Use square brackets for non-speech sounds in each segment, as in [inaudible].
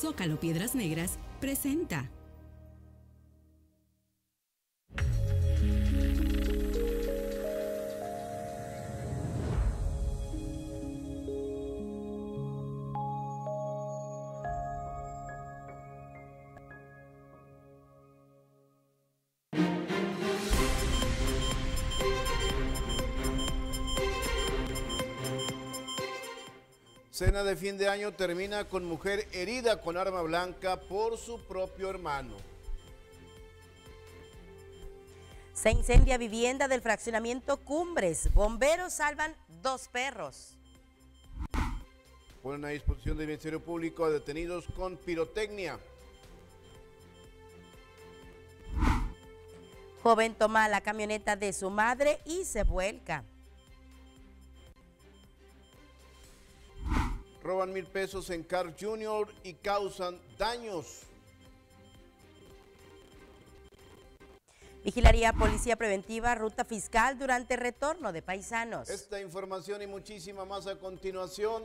Zócalo Piedras Negras presenta. Cena de fin de año termina con mujer herida con arma blanca por su propio hermano. Se incendia vivienda del fraccionamiento Cumbres. Bomberos salvan dos perros. Ponen a disposición del Ministerio Público a detenidos con pirotecnia. Joven toma la camioneta de su madre y se vuelca. Roban mil pesos en Car Junior y causan daños. Vigilaría Policía Preventiva Ruta Fiscal durante retorno de paisanos. Esta información y muchísima más a continuación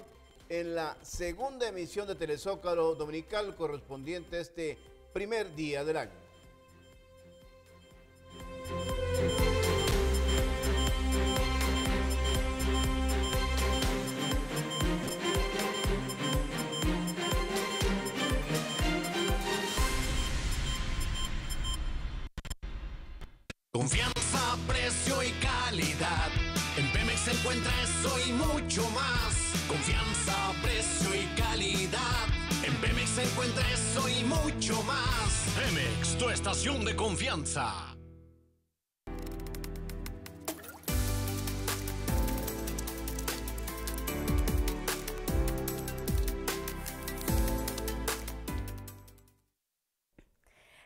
en la segunda emisión de Telezócalo Dominical correspondiente a este primer día del año. Encuentra eso y mucho más. Confianza, precio y calidad. En Pemex encuentra eso y mucho más. Pemex, tu estación de confianza.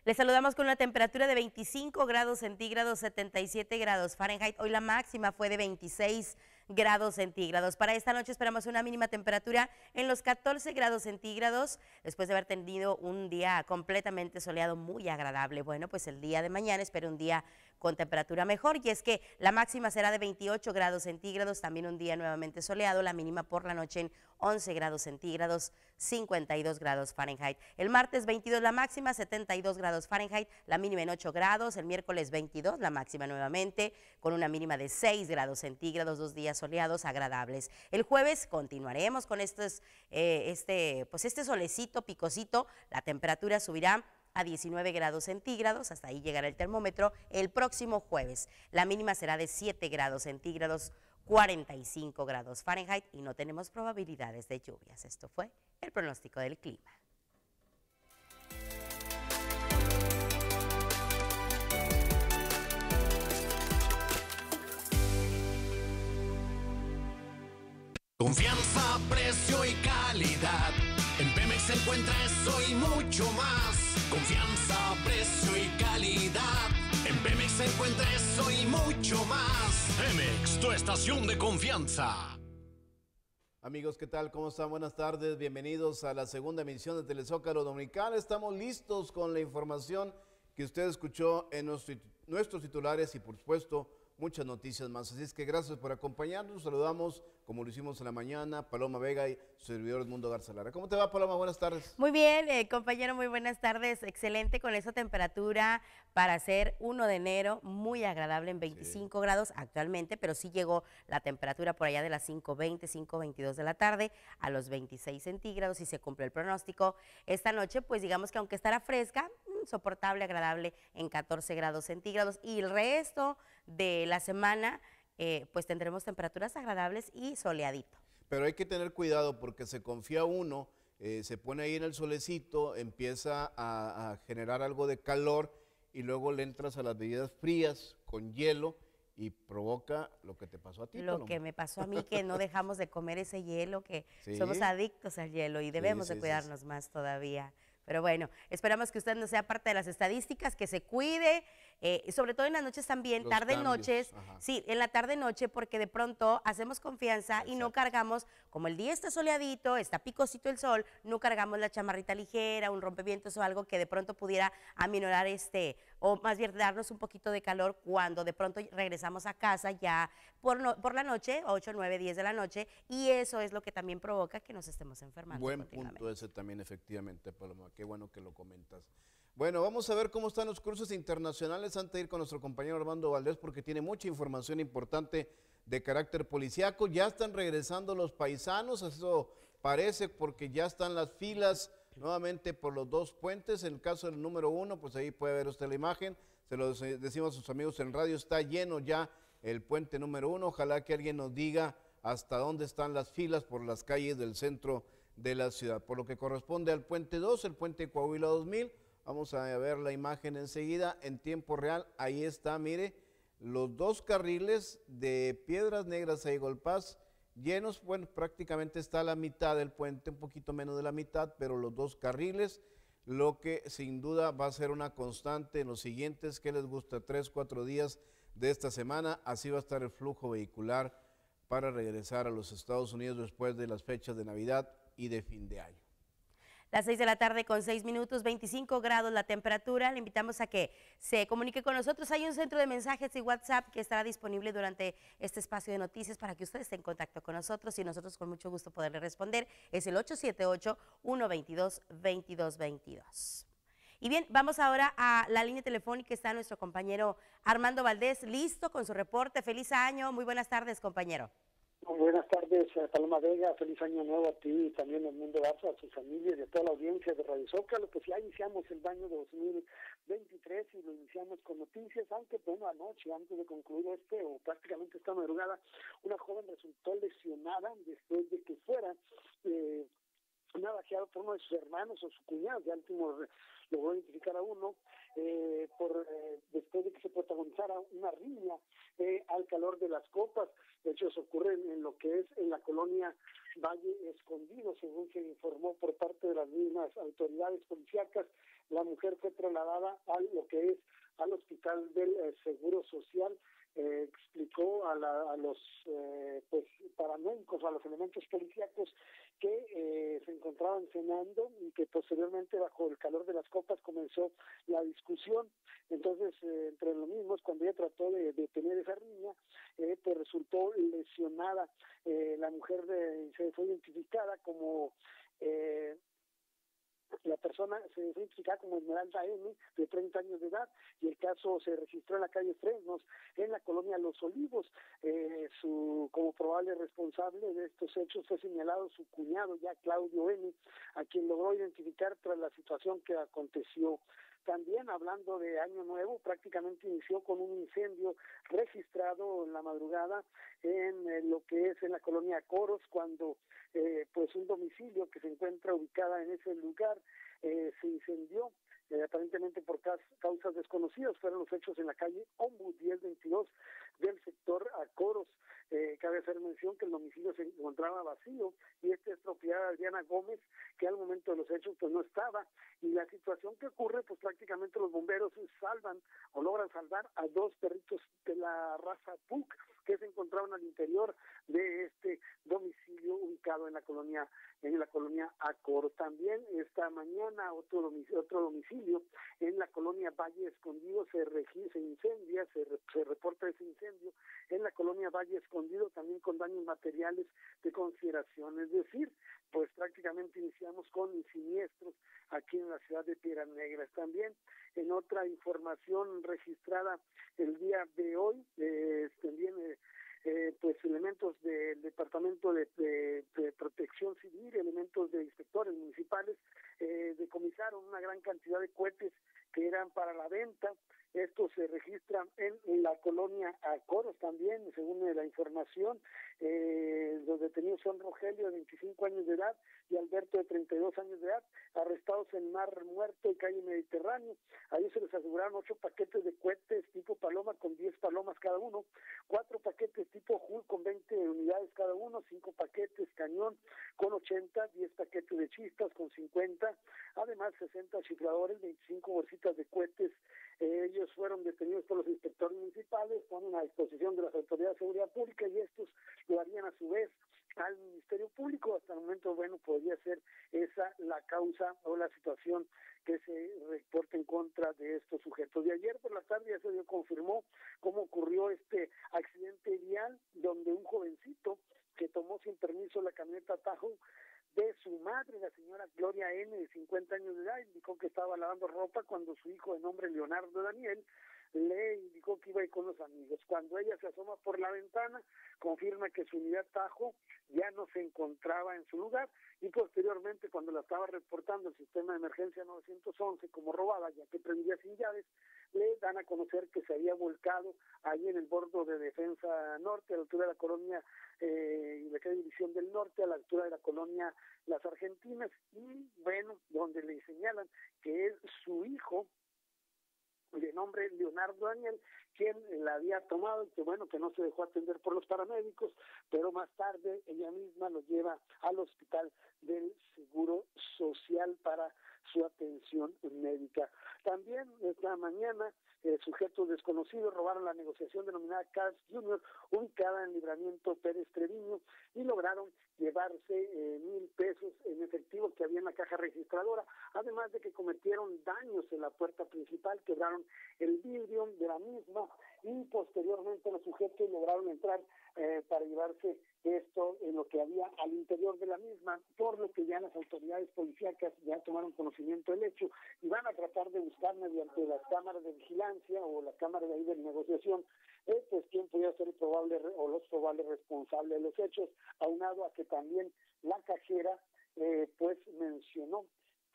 Les saludamos con una temperatura de 25 grados centígrados, 77 grados Fahrenheit. Hoy la máxima fue de 26 grados centígrados. Para esta noche esperamos una mínima temperatura en los 14 grados centígrados, después de haber tenido un día completamente soleado, muy agradable. Bueno, pues el día de mañana espero un día con temperatura mejor y es que la máxima será de 28 grados centígrados, también un día nuevamente soleado, la mínima por la noche en 11 grados centígrados, 52 grados Fahrenheit. El martes 22 la máxima, 72 grados Fahrenheit, la mínima en 8 grados, el miércoles 22 la máxima nuevamente con una mínima de 6 grados centígrados, dos días soleados agradables. El jueves continuaremos con estos, eh, este, pues este solecito, picosito, la temperatura subirá a 19 grados centígrados, hasta ahí llegará el termómetro el próximo jueves. La mínima será de 7 grados centígrados, 45 grados Fahrenheit y no tenemos probabilidades de lluvias. Esto fue el pronóstico del clima. Confianza, precio y calidad. En Pemex se encuentra eso y mucho más. Confianza, precio y calidad. En Pemex se encuentra eso y mucho más. Pemex, tu estación de confianza. Amigos, ¿qué tal? ¿Cómo están? Buenas tardes. Bienvenidos a la segunda emisión de Telezócalo Dominical. Estamos listos con la información que usted escuchó en nuestros titulares y, por supuesto, muchas noticias más. Así es que gracias por acompañarnos. Saludamos, como lo hicimos en la mañana, Paloma Vega y su servidor Mundo Garzalara. ¿Cómo te va, Paloma? Buenas tardes. Muy bien, eh, compañero, muy buenas tardes. Excelente con esa temperatura para ser 1 de enero, muy agradable en 25 grados actualmente, pero sí llegó la temperatura por allá de las 5.20, 5.22 de la tarde a los 26 centígrados y se cumple el pronóstico. Esta noche, pues digamos que aunque estará fresca, soportable, agradable en 14 grados centígrados y el resto de la semana, eh, pues tendremos temperaturas agradables y soleadito. Pero hay que tener cuidado porque se confía uno, eh, se pone ahí en el solecito, empieza a, generar algo de calor y luego le entras a las bebidas frías con hielo y provoca lo que te pasó a ti. Lo que me pasó a mí, que no dejamos de comer ese hielo, que [laughs] somos adictos al hielo y debemos de cuidarnos más todavía. Pero bueno, esperamos que usted no sea parte de las estadísticas, que se cuide, eh, sobre todo en las noches también, tarde noches, sí, en la tarde noche, porque de pronto hacemos confianza y no cargamos, como el día está soleadito, está picosito el sol, no cargamos la chamarrita ligera, un rompevientos o algo que de pronto pudiera aminorar este, o más bien darnos un poquito de calor cuando de pronto regresamos a casa ya por, por la noche, 8, 9, 10 de la noche, y eso es lo que también provoca que nos estemos enfermando. Buen punto ese también, efectivamente, Paloma, qué bueno que lo comentas. Bueno, vamos a ver cómo están los cursos internacionales antes de ir con nuestro compañero Armando Valdés porque tiene mucha información importante de carácter policiaco. Ya están regresando los paisanos, eso parece porque ya están las filas nuevamente por los dos puentes. En el caso del número uno, pues ahí puede ver usted la imagen. Se lo decimos a sus amigos en radio, está lleno ya el puente número uno. Ojalá que alguien nos diga hasta dónde están las filas por las calles del centro de la ciudad. Por lo que corresponde al puente 2, el puente Coahuila 2000, Vamos a ver la imagen enseguida en tiempo real. Ahí está, mire, los dos carriles de Piedras Negras a Igolpaz llenos. Bueno, prácticamente está la mitad del puente, un poquito menos de la mitad, pero los dos carriles, lo que sin duda va a ser una constante en los siguientes, que les gusta, tres, cuatro días de esta semana. Así va a estar el flujo vehicular para regresar a los Estados Unidos después de las fechas de Navidad y de fin de año. Las 6 de la tarde con 6 minutos, 25 grados la temperatura. Le invitamos a que se comunique con nosotros. Hay un centro de mensajes y WhatsApp que estará disponible durante este espacio de noticias para que usted esté en contacto con nosotros y nosotros con mucho gusto poderle responder. Es el 878-122-2222. Y bien, vamos ahora a la línea telefónica. Está nuestro compañero Armando Valdés, listo con su reporte. Feliz año. Muy buenas tardes, compañero. Buenas tardes, eh, Paloma Vega. Feliz año nuevo a ti y también al mundo Bazo, a sus familias y a toda la audiencia de Radio Zócalo. Pues ya iniciamos el año 2023 y lo iniciamos con noticias, aunque bueno, anoche, antes de concluir este o prácticamente esta madrugada, una joven resultó lesionada después de que fuera eh, navajeado por uno de sus hermanos o su cuñado, ya último logró identificar a uno, eh, por eh, después de que se protagonizara una riña eh, al calor de las copas. De hecho, se ocurre en, lo que es en la colonia Valle Escondido, según se informó por parte de las mismas autoridades policíacas. La mujer fue trasladada a lo que es al Hospital del Seguro Social eh, explicó a, los eh, pues a los elementos policíacos que eh, se encontraban cenando y que posteriormente bajo el calor de las copas comenzó la discusión. Entonces, eh, entre los mismos, cuando ella trató de detener esa riña, pues resultó lesionada. la mujer de, se fue identificada como eh, la persona se identifica como Esmeralda M, de 30 años de edad, y el caso se registró en la calle Fresnos, en la colonia Los Olivos. Eh, su Como probable responsable de estos hechos fue señalado su cuñado, ya Claudio M, a quien logró identificar tras la situación que aconteció. También hablando de Año Nuevo, prácticamente inició con un incendio registrado en la madrugada en, lo que es en la colonia Coros, cuando eh, pues un domicilio que se encuentra ubicada en ese lugar eh, se incendió eh, aparentemente por causas desconocidas. Fueron los hechos en la calle Ombud 1022 del sector Acoros. Eh, cabe hacer mención que el domicilio se encontraba vacío y este es propiedad de Adriana Gómez, que al momento de los hechos pues no estaba. Y la situación que ocurre, pues prácticamente los bomberos salvan o logran salvar a dos perritos de la raza Pug que se encontraban al interior de este domicilio ubicado en la colonia en la colonia Acor. También esta mañana otro domicilio, otro domicilio en la colonia Valle Escondido se, se incendia, se, se reporta ese incendio en la colonia Valle Escondido también con daños materiales de consideración. Es decir, pues prácticamente iniciamos con siniestros aquí en la ciudad de Piedras Negras. También en otra información registrada el día de hoy, eh, también eh, eh, pues elementos del Departamento de, Protección Civil, elementos de inspectores municipales, eh, decomisaron una gran cantidad de cohetes que eran para la venta. Esto se registra en, la colonia Acoros también, según la información. Eh, los detenidos son Rogelio, de 25 años de edad, y Alberto, de 32 años de edad, arrestados en Mar Muerto y calle Mediterráneo. Ahí se les aseguraron ocho paquetes de cohetes tipo paloma con 10 palomas cada uno, cuatro paquetes tipo Hull con 20 unidades cada uno, cinco paquetes cañón con 80, 10 paquetes de chistas con 50, además 60 chifladores, 25 bolsitas de cohetes. Eh, ellos fueron detenidos por los inspectores municipales, ponen a disposición de las autoridades de seguridad pública y estos lo harían a su vez al Ministerio Público. Hasta el momento, bueno, podría ser esa la causa o la situación que se reporta en contra de estos sujetos. De ayer por la tarde ya se confirmó cómo ocurrió este accidente vial donde un jovencito que tomó sin permiso la camioneta Tajo de su madre, la señora Gloria N, de 50 años de edad, indicó que estaba lavando ropa cuando su hijo de nombre Leonardo Daniel le indicó que iba a ir con los amigos. Cuando ella se asoma por la ventana, confirma que su unidad Tajo ya no se encontraba en su lugar y posteriormente cuando la estaba reportando el sistema de emergencia 911 como robada, ya que prendía sin llaves, le dan a conocer que se había volcado ahí en el bordo de Defensa Norte, a la altura de la colonia eh, la División del Norte, a la altura de la colonia Las Argentinas, y bueno, donde le señalan que es su hijo de nombre Leonardo Daniel, quien la había tomado y que bueno, que no se dejó atender por los paramédicos, pero más tarde ella misma lo lleva al hospital del Seguro Social para su atención médica. También esta mañana eh, sujetos desconocidos robaron la negociación denominada Cars Junior, ubicada en Libramiento Pérez Treviño, y lograron llevarse eh, mil pesos en efectivo que había en la caja registradora, además de que cometieron daños en la puerta principal, quebraron el vidrio de la misma y posteriormente los sujetos lograron entrar eh, para llevarse esto en lo que había al interior de la misma, por lo que ya las autoridades policíacas ya tomaron conocimiento del hecho y van a tratar de buscar mediante las cámaras de vigilancia o las cámaras de ahí de negociación, eh, pues quién podría ser el probable o los probables responsables de los hechos, aunado a que también la cajera eh, pues mencionó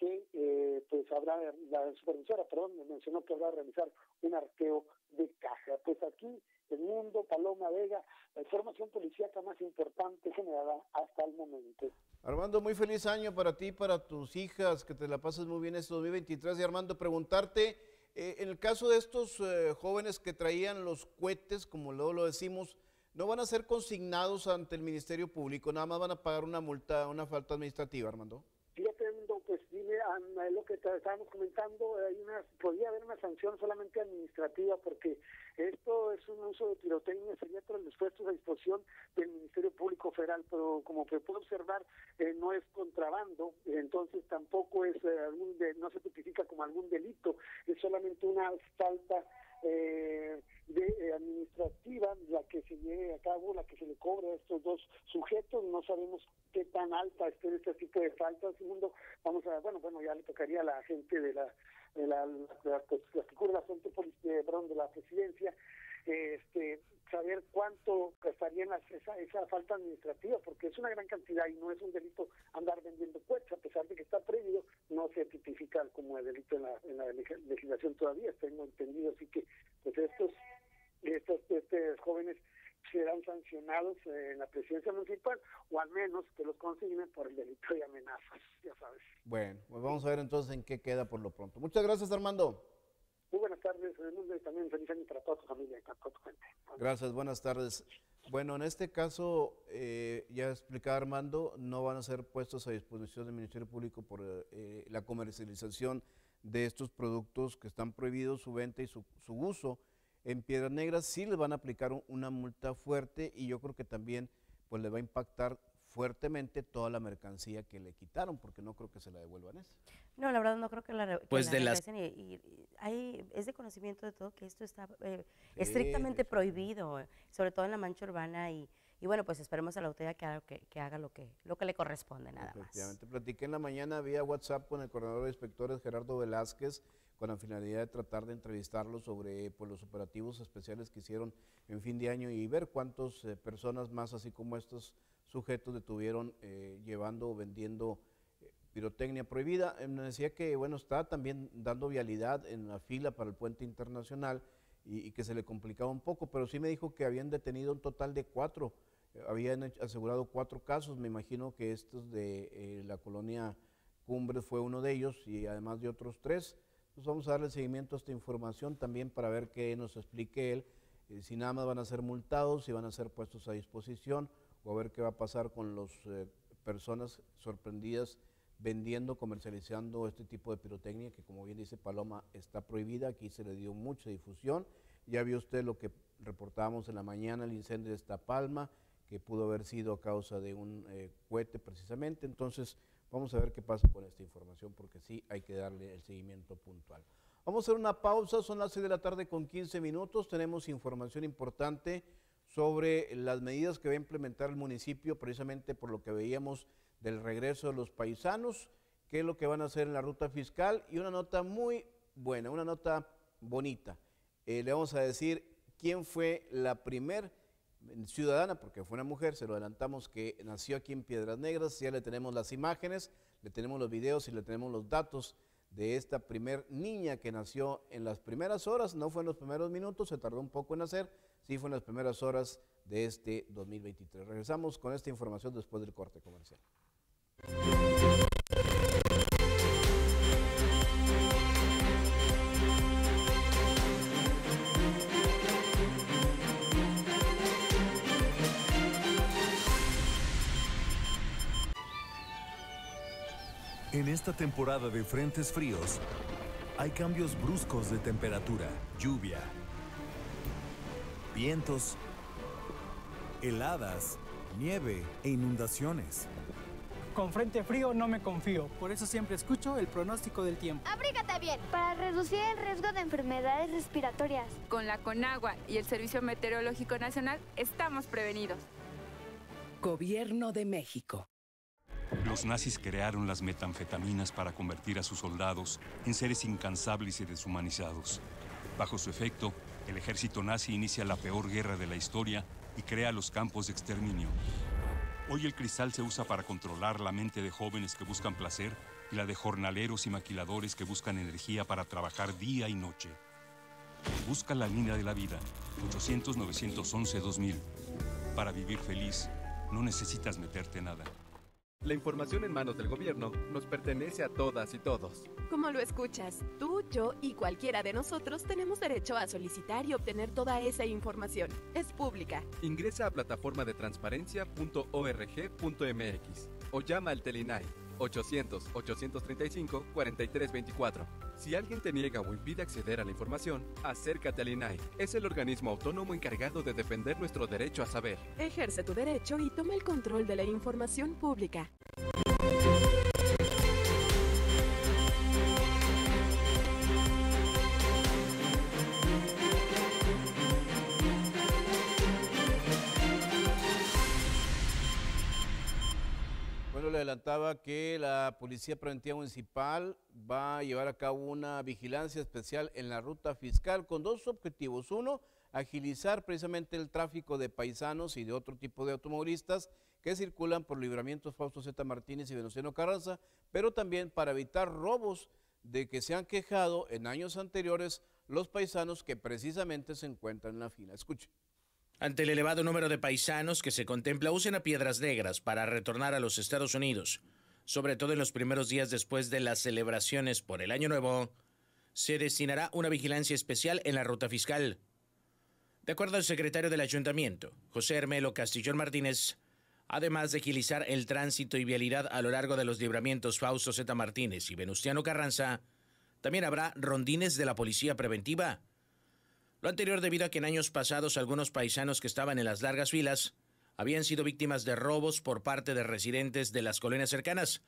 que eh, pues habrá, la supervisora, perdón, mencionó que habrá realizar un arqueo de caja. Pues aquí, el mundo, Paloma Vega, la información policíaca más importante generada hasta el momento. Armando, muy feliz año para ti, para tus hijas, que te la pases muy bien este 2023. Y Armando, preguntarte, eh, en el caso de estos eh, jóvenes que traían los cohetes, como luego lo decimos, ¿no van a ser consignados ante el Ministerio Público? Nada más van a pagar una multa, una falta administrativa, Armando lo que estábamos comentando, hay una, podría haber una sanción solamente administrativa porque esto es un uso de pirotecnia, sería por los puestos a disposición del Ministerio Público Federal, pero como que puedo observar, eh, no es contrabando, entonces tampoco es eh, algún de, no se tipifica como algún delito, es solamente una falta eh, de, eh, administrativa la que se lleve a cabo, la que se le cobre a estos dos sujetos. No sabemos qué tan alta esté este tipo de faltas. Segundo, vamos a, bueno, bueno, ya le tocaría a la gente de la, de la, de la, pues, la cubre la fuente de, perdón, de la presidencia, este saber cuánto gastaría esa, esa falta administrativa, porque es una gran cantidad y no es un delito andar vendiendo cohetes, a pesar de que está prohibido, no se tipifica como delito en la, en la legislación todavía, tengo entendido, así que pues estos, estos, estos jóvenes serán sancionados en la presidencia municipal o al menos que los consignen por el delito de amenazas, ya sabes. Bueno, pues vamos a ver entonces en qué queda por lo pronto. Muchas gracias, Armando. Buenas tardes, mundo y también feliz año para toda tu familia y para toda tu gente. Gracias, buenas tardes. Bueno, en este caso, eh, ya explicaba Armando, no van a ser puestos a disposición del Ministerio Público por eh, la comercialización de estos productos que están prohibidos su venta y su, su uso. En Piedras Negras sí les van a aplicar una multa fuerte y yo creo que también pues le va a impactar fuertemente toda la mercancía que le quitaron, porque no creo que se la devuelvan eso. No, la verdad no creo que la, que pues de las... Y, hay, es de conocimiento de todo que esto está eh, estrictamente prohibido, sobre todo en la mancha urbana y, y bueno, pues esperemos a la autoridad que haga, que, haga lo, que, lo que le corresponde nada más. Efectivamente, platiqué en la mañana vía WhatsApp con el coordinador de inspectores Gerardo Velázquez, con la finalidad de tratar de entrevistarlo sobre pues, los operativos especiales que hicieron en fin de año y ver cuántas eh, personas más, así como estos sujetos, detuvieron eh, llevando o vendiendo eh, pirotecnia prohibida. me decía que, bueno, está también dando vialidad en la fila para el puente internacional y, que se le complicaba un poco, pero sí me dijo que habían detenido un total de cuatro, habían asegurado cuatro casos, me imagino que estos de la colonia Cumbres fue uno de ellos y además de otros tres. Pues vamos a darle seguimiento a esta información también para ver qué nos explique él eh, si nada más van a ser multados, si van a ser puestos a disposición, o a ver qué va a pasar con las eh, personas sorprendidas vendiendo, comercializando este tipo de pirotecnia que como bien dice Paloma está prohibida, aquí se le dio mucha difusión, ya vio usted lo que reportábamos en la mañana, el incendio de esta palma, que pudo haber sido a causa de un eh, cohete precisamente, entonces vamos a ver qué pasa con esta información porque sí hay que darle el seguimiento puntual. Vamos a hacer una pausa, son las 6 de la tarde con 15 minutos, tenemos información importante sobre las medidas que va a implementar el municipio precisamente por lo que veíamos del regreso de los paisanos, qué es lo que van a hacer en la ruta fiscal y una nota muy buena, una nota bonita. Eh, le vamos a decir quién fue la primer ciudadana, porque fue una mujer, se lo adelantamos, que nació aquí en Piedras Negras, ya le tenemos las imágenes, le tenemos los videos y le tenemos los datos de esta primer niña que nació en las primeras horas, no fue en los primeros minutos, se tardó un poco en nacer, sí fue en las primeras horas de este 2023. Regresamos con esta información después del corte comercial. En esta temporada de frentes fríos, hay cambios bruscos de temperatura, lluvia, vientos, heladas, nieve e inundaciones. Con frente frío no me confío, por eso siempre escucho el pronóstico del tiempo. Abrígate bien para reducir el riesgo de enfermedades respiratorias. Con la Conagua y el Servicio Meteorológico Nacional estamos prevenidos. Gobierno de México. Los nazis crearon las metanfetaminas para convertir a sus soldados en seres incansables y deshumanizados. Bajo su efecto, el ejército nazi inicia la peor guerra de la historia y crea los campos de exterminio. Hoy el cristal se usa para controlar la mente de jóvenes que buscan placer y la de jornaleros y maquiladores que buscan energía para trabajar día y noche. Busca la línea de la vida, 800-911-2000. Para vivir feliz, no necesitas meterte nada. La información en manos del gobierno nos pertenece a todas y todos. Como lo escuchas, tú, yo y cualquiera de nosotros tenemos derecho a solicitar y obtener toda esa información. Es pública. Ingresa a plataforma de transparencia.org.mx o llama al Telinai 800-835-4324. Si alguien te niega o impide acceder a la información, acércate al INAI. Es el organismo autónomo encargado de defender nuestro derecho a saber. Ejerce tu derecho y toma el control de la información pública. Que la Policía Preventiva Municipal va a llevar a cabo una vigilancia especial en la ruta fiscal con dos objetivos. Uno, agilizar precisamente el tráfico de paisanos y de otro tipo de automovilistas que circulan por libramientos Fausto Z. Martínez y Venustiano Carranza, pero también para evitar robos de que se han quejado en años anteriores los paisanos que precisamente se encuentran en la fila. Escuche. Ante el elevado número de paisanos que se contempla usen a Piedras Negras para retornar a los Estados Unidos, sobre todo en los primeros días después de las celebraciones por el Año Nuevo, se destinará una vigilancia especial en la ruta fiscal. De acuerdo al secretario del Ayuntamiento, José Hermelo Castillón Martínez, además de agilizar el tránsito y vialidad a lo largo de los libramientos Fausto Z. Martínez y Venustiano Carranza, también habrá rondines de la Policía Preventiva lo anterior debido a que en años pasados algunos paisanos que estaban en las largas filas habían sido víctimas de robos por parte de residentes de las colonias cercanas,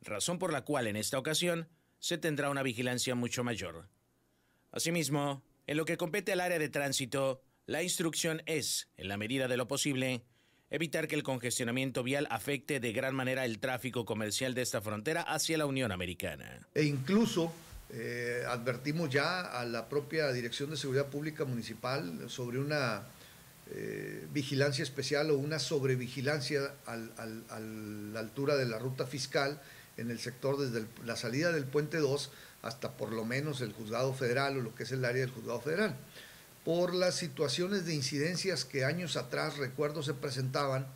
razón por la cual en esta ocasión se tendrá una vigilancia mucho mayor. Asimismo, en lo que compete al área de tránsito, la instrucción es, en la medida de lo posible, evitar que el congestionamiento vial afecte de gran manera el tráfico comercial de esta frontera hacia la Unión Americana. E incluso eh, advertimos ya a la propia Dirección de Seguridad Pública Municipal sobre una eh, vigilancia especial o una sobrevigilancia al, a la altura de la ruta fiscal en el sector desde la salida del puente 2 hasta por lo menos el juzgado federal o lo que es el área del juzgado federal. Por las situaciones de incidencias que años atrás, recuerdo, se presentaban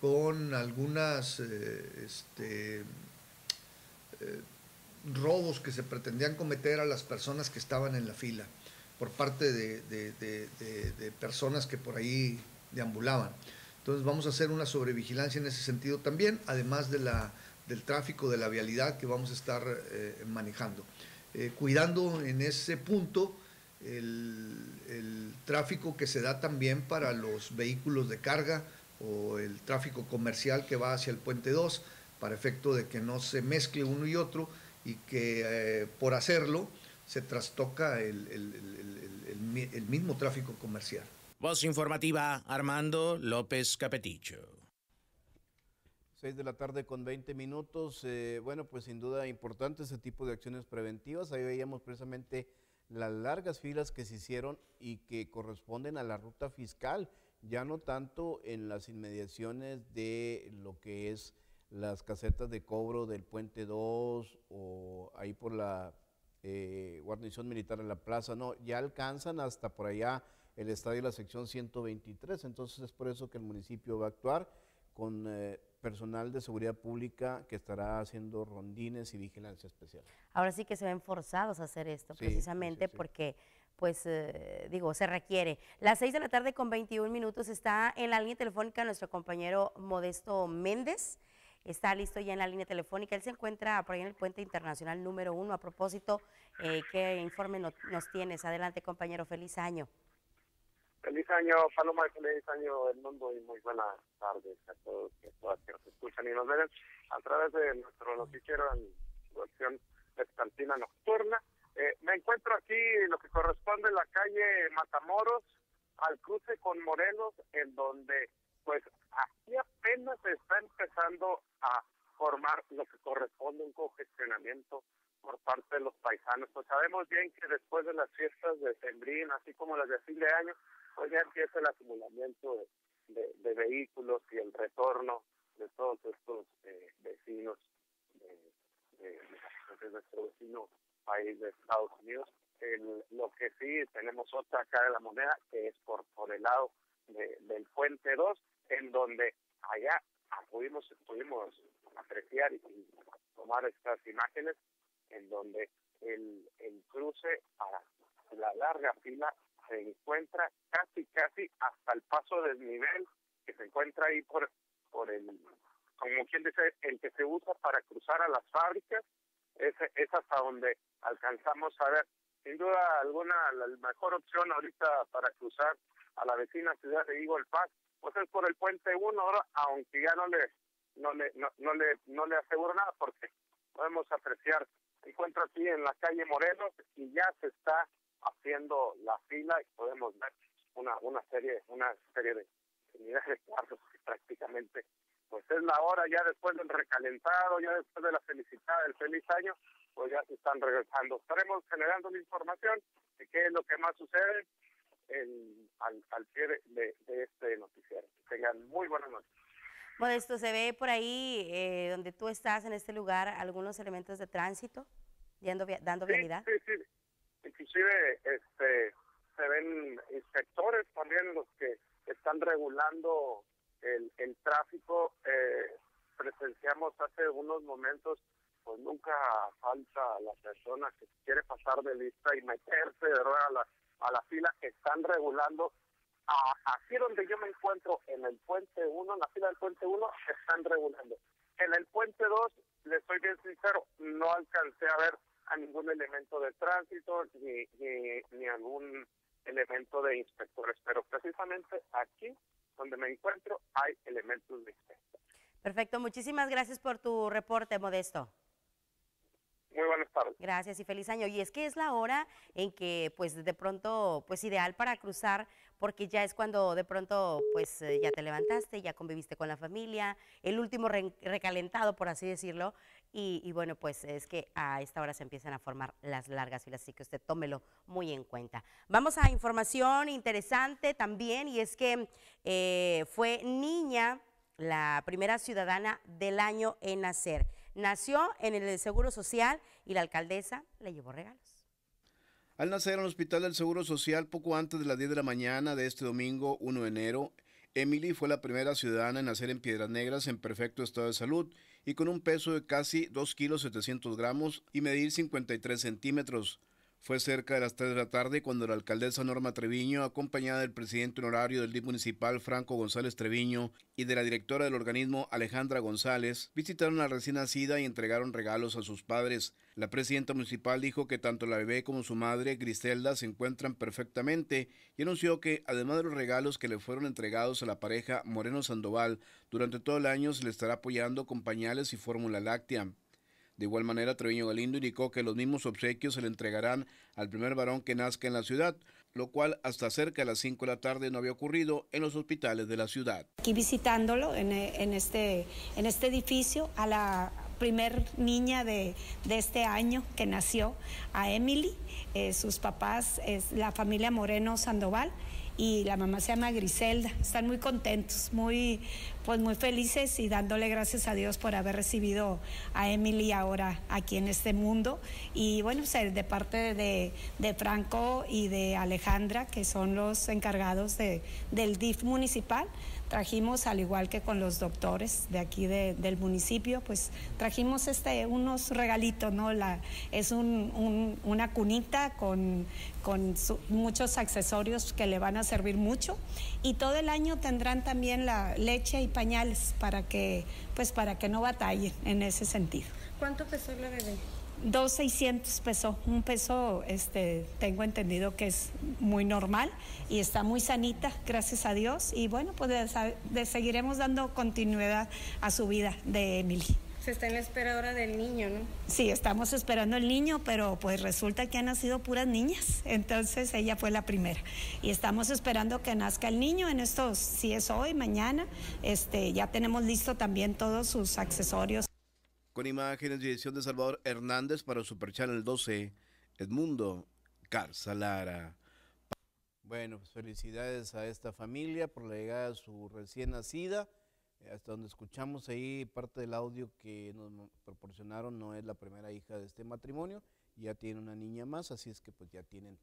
con algunas eh, este, robos que se pretendían cometer a las personas que estaban en la fila. por parte de, personas que por ahí deambulaban. Entonces vamos a hacer una sobrevigilancia en ese sentido también, además de la, del tráfico de la vialidad que vamos a estar eh, manejando. Eh, cuidando en ese punto el, el, tráfico que se da también para los vehículos de carga o el tráfico comercial que va hacia el puente 2, para efecto de que no se mezcle uno y otro y que eh, por hacerlo se trastoca el, el, mismo tráfico comercial. Voz informativa, Armando López Capeticho. Seis de la tarde con 20 minutos. Eh, bueno, pues sin duda importante ese tipo de acciones preventivas. Ahí veíamos precisamente las largas filas que se hicieron y que corresponden a la ruta fiscal, ya no tanto en las inmediaciones de lo que es las casetas de cobro del Puente 2 o ahí por la eh, guarnición militar en la plaza, no, ya alcanzan hasta por allá el estadio de la sección 123, entonces es por eso que el municipio va a actuar con eh, personal de seguridad pública que estará haciendo rondines y vigilancia especial. Ahora sí que se ven forzados a hacer esto, precisamente porque pues eh, digo, se requiere. Las 6 de la tarde con 21 minutos está en la línea telefónica nuestro compañero Modesto Méndez está listo ya en la línea telefónica. Él se encuentra por ahí en el puente internacional número uno. A propósito, eh, ¿qué informe nos tienes? Adelante, compañero. Feliz año. Feliz año, Paloma, feliz año del mundo y muy buenas tardes a todos que todas que nos escuchan y nos ven a través de nuestro noticiero en su versión estantina nocturna. Eh, me encuentro aquí lo que corresponde a la calle Matamoros al cruce con Morelos, en donde pues aquí apenas está empezando a formar lo que corresponde a un congestionamiento por parte de los paisanos. Pues sabemos bien que después de las fiestas de Sembrín, así como las de fin de año, pues ya empieza el acumulamiento de, vehículos y el retorno de todos estos eh, vecinos de, de, nuestro vecino país de Estados Unidos. El, lo que sí tenemos otra cara de la moneda que es por, por el lado del Puente 2, en donde allá pudimos, pudimos apreciar y tomar estas imágenes, en donde el, el cruce para la larga fila se encuentra casi, casi hasta el paso del nivel que se encuentra ahí por, por el, como quien dice, el que se usa para cruzar a las fábricas, es, es hasta donde alcanzamos a ver. Sin duda alguna, la mejor opción ahorita para cruzar a la vecina ciudad de Eagle Pass, pues es por el puente 1, aunque ya no le no le no, le no le aseguro nada porque podemos apreciar encuentro aquí en la calle Morelos y ya se está haciendo la fila y podemos ver una una serie una serie de unidades de cuartos que prácticamente pues es la hora ya después del recalentado ya después de la felicidad del feliz año pues ya se están regresando. Estaremos generando la información de qué es lo que más sucede al, al, pie de, este noticiero. Que tengan muy buenas noches. Modesto, ¿se ve por ahí eh, donde tú estás en este lugar algunos elementos de tránsito dando, dando vialidad? Sí, sí, Inclusive este, se ven inspectores también los que están regulando el, el tráfico. Eh, presenciamos hace unos momentos pues nunca falta la persona que quiere pasar de lista y meterse ¿verdad? a la a la fila están regulando. Aquí donde yo me encuentro, en el puente 1, en la fila del puente 1, están regulando. En el puente 2, le soy bien sincero, no alcancé a ver a ningún elemento de tránsito ni, ni, ni algún elemento de inspectores, pero precisamente aquí donde me encuentro hay elementos de inspectores. Perfecto, muchísimas gracias por tu reporte, Modesto. Muy buenas tardes. Gracias y feliz año. Y es que es la hora en que, pues, de pronto, pues, ideal para cruzar, porque ya es cuando de pronto, pues, eh, ya te levantaste, ya conviviste con la familia, el último recalentado, por así decirlo, y, y, bueno, pues es que a esta hora se empiezan a formar las largas filas, así que usted tómelo muy en cuenta. Vamos a información interesante también, y es que eh, fue niña la primera ciudadana del año en nacer. Nació en el Seguro Social y la alcaldesa le llevó regalos. Al nacer en el Hospital del Seguro Social poco antes de las 10 de la mañana de este domingo 1 de enero, Emily fue la primera ciudadana en nacer en Piedras Negras en perfecto estado de salud y con un peso de casi 2 kilos 700 gramos y medir 53 centímetros. Fue cerca de las 3 de la tarde cuando la alcaldesa Norma Treviño, acompañada del presidente honorario del DIF municipal Franco González Treviño y de la directora del organismo Alejandra González, visitaron a la recién nacida y entregaron regalos a sus padres. La presidenta municipal dijo que tanto la bebé como su madre, Griselda, se encuentran perfectamente y anunció que, además de los regalos que le fueron entregados a la pareja Moreno Sandoval, durante todo el año se le estará apoyando con pañales y fórmula láctea. De igual manera, Treviño Galindo indicó que los mismos obsequios se le entregarán al primer varón que nazca en la ciudad, lo cual hasta cerca de las 5 de la tarde no había ocurrido en los hospitales de la ciudad. Aquí visitándolo en, este, en este edificio a la primer niña de, este año que nació, a Emily, eh, sus papás la familia Moreno Sandoval y la mamá se llama Griselda. Están muy contentos, muy, pues muy felices y dándole gracias a Dios por haber recibido a Emily ahora aquí en este mundo. Y bueno, ser de parte de, Franco y de Alejandra, que son los encargados de, del DIF municipal, trajimos, al igual que con los doctores de aquí del municipio, pues trajimos este, unos regalitos, ¿no? La, es una cunita con, con muchos accesorios que le van a servir mucho y todo el año tendrán también la leche y pañales para que, pues para que no batallen en ese sentido. ¿Cuánto pesó la bebé? 2.600 pesos, un peso, este, tengo entendido que es muy normal y está muy sanita, gracias a Dios. Y bueno, pues de, seguiremos dando continuidad a su vida de Emily. Se está en la espera ahora del niño, ¿no? Sí, estamos esperando el niño, pero pues resulta que han nacido puras niñas, entonces ella fue la primera. Y estamos esperando que nazca el niño en estos, si es hoy, mañana, este, ya tenemos listo también todos sus accesorios. Con imágenes edición de Salvador Hernández para Super Channel 12, Edmundo Carzalara. Bueno, pues felicidades a esta familia por la llegada de su recién nacida. Eh, hasta donde escuchamos ahí parte del audio que nos proporcionaron, no es la primera hija de este matrimonio, ya tiene una niña más, así es que pues ya tienen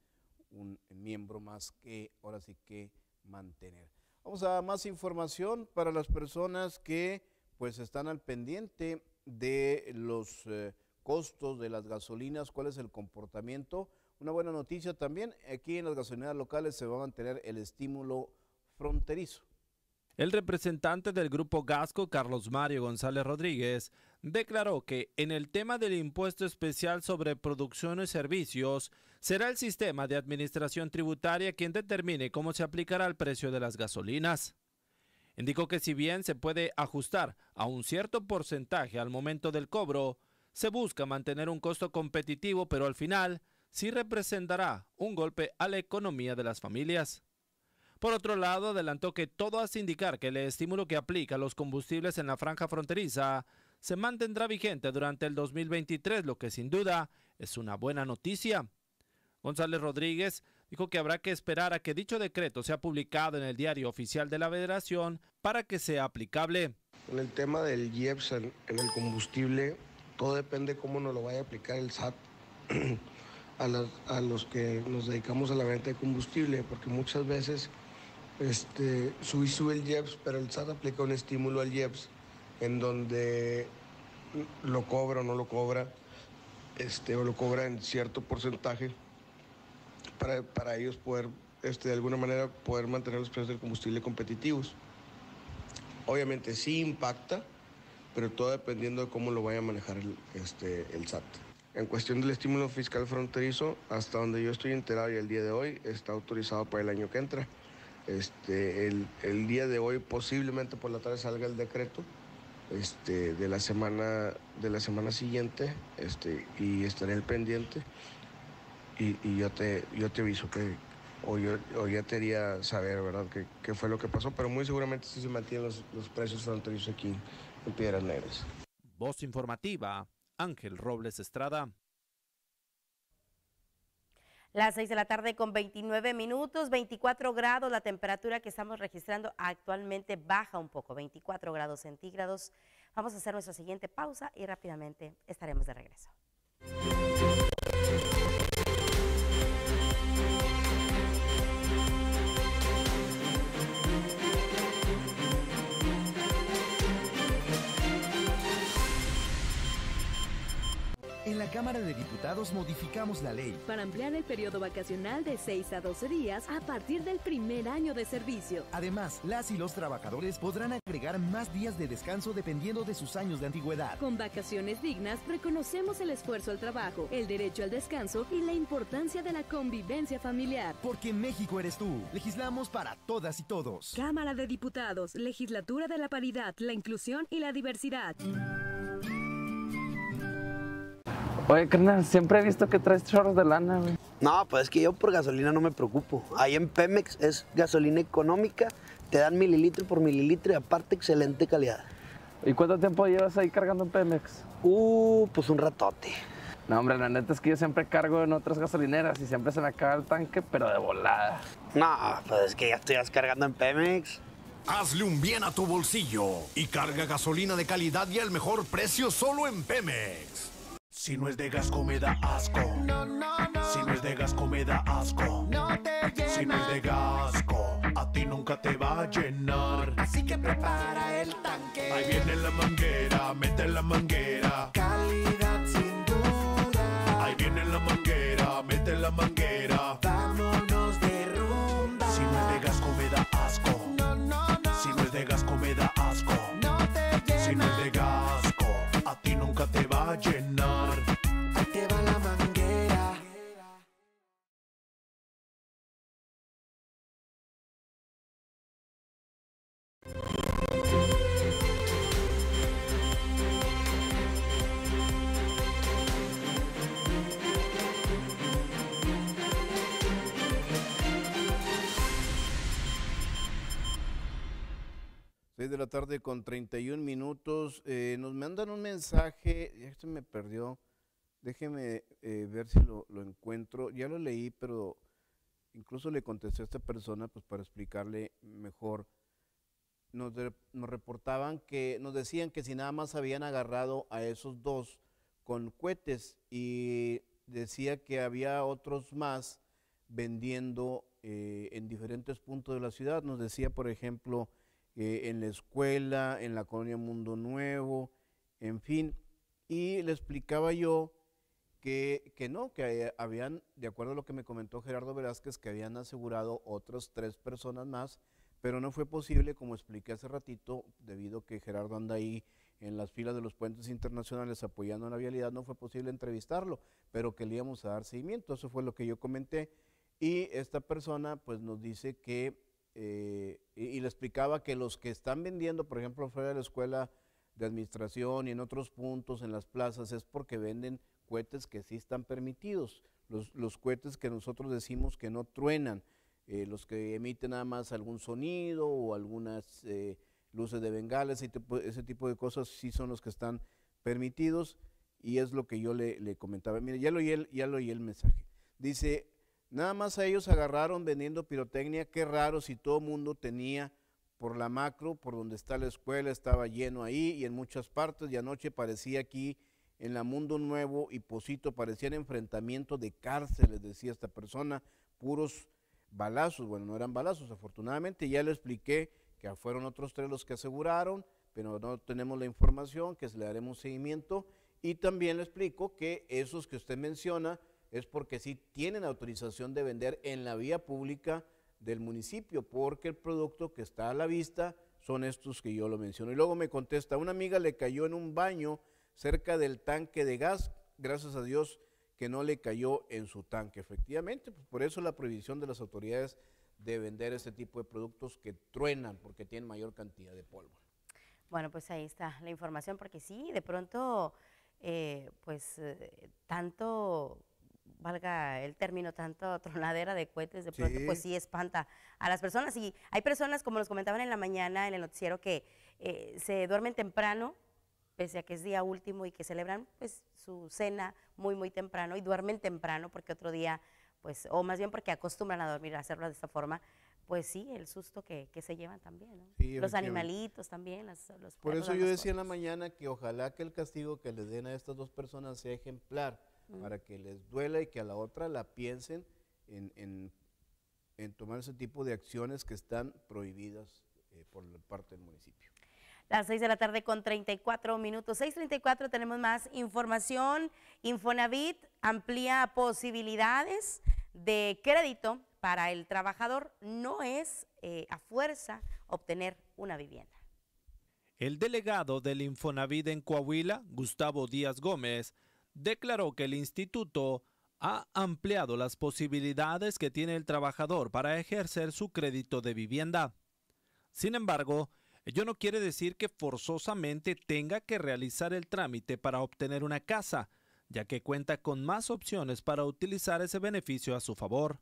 un miembro más que ahora sí que mantener. Vamos a más información para las personas que pues están al pendiente de los eh, costos de las gasolinas, cuál es el comportamiento. Una buena noticia también, aquí en las gasolineras locales se va a mantener el estímulo fronterizo. El representante del grupo Gasco, Carlos Mario González Rodríguez, declaró que en el tema del impuesto especial sobre producción y servicios, será el sistema de administración tributaria quien determine cómo se aplicará el precio de las gasolinas. Indicó que si bien se puede ajustar a un cierto porcentaje al momento del cobro, se busca mantener un costo competitivo, pero al final sí representará un golpe a la economía de las familias. Por otro lado, adelantó que todo hace indicar que el estímulo que aplica a los combustibles en la franja fronteriza se mantendrá vigente durante el 2023, lo que sin duda es una buena noticia. González Rodríguez dijo que habrá que esperar a que dicho decreto sea publicado en el diario oficial de la Federación para que sea aplicable. En el tema del IEPS en, el combustible, todo depende cómo nos lo vaya a aplicar el SAT [clears throat] a, los que nos dedicamos a la venta de combustible, porque muchas veces este, sube, sube el IEPS, pero el SAT aplica un estímulo al IEPS en donde lo cobra o no lo cobra, este, o lo cobra en cierto porcentaje para, para ellos poder, este, de alguna manera, poder mantener los precios del combustible competitivos. Obviamente sí impacta, pero todo dependiendo de cómo lo vaya a manejar el, este, el SAT. En cuestión del estímulo fiscal fronterizo, hasta donde yo estoy enterado y el día de hoy está autorizado para el año que entra. Este, el, el día de hoy posiblemente por la tarde salga el decreto este, de, la semana, de la semana siguiente este, y estaré el pendiente y, yo, te, yo te aviso que, o, yo, ya te haría saber, ¿verdad?, qué, fue lo que pasó, pero muy seguramente sí se mantienen los, precios fronterizos aquí en Piedras Negras. Voz informativa, Ángel Robles Estrada. Las 6 de la tarde con 29 minutos, 24 grados, la temperatura que estamos registrando actualmente baja un poco, 24 grados centígrados. Vamos a hacer nuestra siguiente pausa y rápidamente estaremos de regreso. Cámara de Diputados modificamos la ley para ampliar el periodo vacacional de 6 a 12 días a partir del primer año de servicio. Además, las y los trabajadores podrán agregar más días de descanso dependiendo de sus años de antigüedad. Con vacaciones dignas, reconocemos el esfuerzo al trabajo, el derecho al descanso y la importancia de la convivencia familiar. Porque México eres tú. Legislamos para todas y todos. Cámara de Diputados, Legislatura de la Paridad, la Inclusión y la Diversidad. Oye, carnal, siempre he visto que traes chorros de lana, güey. No, pues es que yo por gasolina no me preocupo. Ahí en Pemex es gasolina económica, te dan mililitro por mililitro y aparte excelente calidad. ¿Y cuánto tiempo llevas ahí cargando en Pemex? Uh, pues un ratote. No, hombre, la neta es que yo siempre cargo en otras gasolineras y siempre se me acaba el tanque, pero de volada. No, pues es que ya estoy cargando en Pemex. Hazle un bien a tu bolsillo y carga gasolina de calidad y al mejor precio solo en Pemex. Si no es de gasco me da asco. No, no, no. Si no es de gasco me da asco. No te. Si no es de gasco, a ti nunca te va a llenar. Así que prepara el tanque. Ahí viene la manguera, mete la manguera. Calidad 6 de la tarde con 31 minutos. Eh, nos mandan un mensaje, ya se me perdió, déjeme eh, ver si lo, lo, encuentro. Ya lo leí, pero incluso le contesté a esta persona pues para explicarle mejor. Nos, de, nos reportaban que, nos decían que si nada más habían agarrado a esos dos con cohetes y decía que había otros más vendiendo eh, en diferentes puntos de la ciudad. Nos decía, por ejemplo, eh, en la escuela, en la colonia Mundo Nuevo, en fin. Y le explicaba yo que, que no, que habían, de acuerdo a lo que me comentó Gerardo Velázquez, que habían asegurado otras tres personas más, pero no fue posible, como expliqué hace ratito, debido a que Gerardo anda ahí en las filas de los puentes internacionales apoyando la vialidad, no fue posible entrevistarlo, pero que le íbamos a dar seguimiento, eso fue lo que yo comenté. Y esta persona pues nos dice que, eh, y, le explicaba que los que están vendiendo, por ejemplo, fuera de la escuela de administración y en otros puntos, en las plazas, es porque venden cohetes que sí están permitidos, los, los cohetes que nosotros decimos que no truenan, eh, los que emiten nada más algún sonido o algunas eh, luces de bengala, ese tipo, ese tipo de cosas sí son los que están permitidos y es lo que yo le, le comentaba. Mire, ya lo ya lo oí el mensaje. Dice, nada más a ellos agarraron vendiendo pirotecnia, qué raro si todo mundo tenía por la macro, por donde está la escuela, estaba lleno ahí y en muchas partes, y anoche parecía aquí en la Mundo Nuevo y Posito, parecían enfrentamientos de cárceles, decía esta persona, puros balazos, bueno, no eran balazos, afortunadamente ya le expliqué que fueron otros tres los que aseguraron, pero no tenemos la información, que le daremos seguimiento, y también le explico que esos que usted menciona es porque sí tienen autorización de vender en la vía pública del municipio, porque el producto que está a la vista son estos que yo lo menciono. Y luego me contesta, una amiga le cayó en un baño cerca del tanque de gas, gracias a Dios que no le cayó en su tanque. Efectivamente, pues por eso la prohibición de las autoridades de vender este tipo de productos que truenan porque tienen mayor cantidad de polvo. Bueno, pues ahí está la información, porque sí, de pronto, eh, pues eh, tanto, valga el término, tanto [laughs] tronadera de cohetes, de pronto, Sí. pues sí espanta a las personas. Y hay personas, como nos comentaban en la mañana en el noticiero, que eh, se duermen temprano, pese a que es día último y que celebran pues su cena muy, muy temprano y duermen temprano porque otro día, pues, o más bien porque acostumbran a dormir, a hacerlo de esta forma, pues sí, el susto que, que se llevan también, ¿no? Sí, Los animalitos también, las, los Por eso yo decía en la mañana que ojalá que el castigo que le den a estas dos personas sea ejemplar, Mm. para que les duela y que a la otra la piensen en, en- en tomar ese tipo de acciones que están prohibidas eh, por parte del municipio. Las 6 de la tarde con 34 minutos. 6.34 tenemos más información. Infonavit amplía posibilidades de crédito para el trabajador. No es eh, a fuerza obtener una vivienda. El delegado del Infonavit en Coahuila, Gustavo Díaz Gómez, declaró que el instituto ha ampliado las posibilidades que tiene el trabajador para ejercer su crédito de vivienda. Sin embargo, ello no quiere decir que forzosamente tenga que realizar el trámite para obtener una casa, ya que cuenta con más opciones para utilizar ese beneficio a su favor.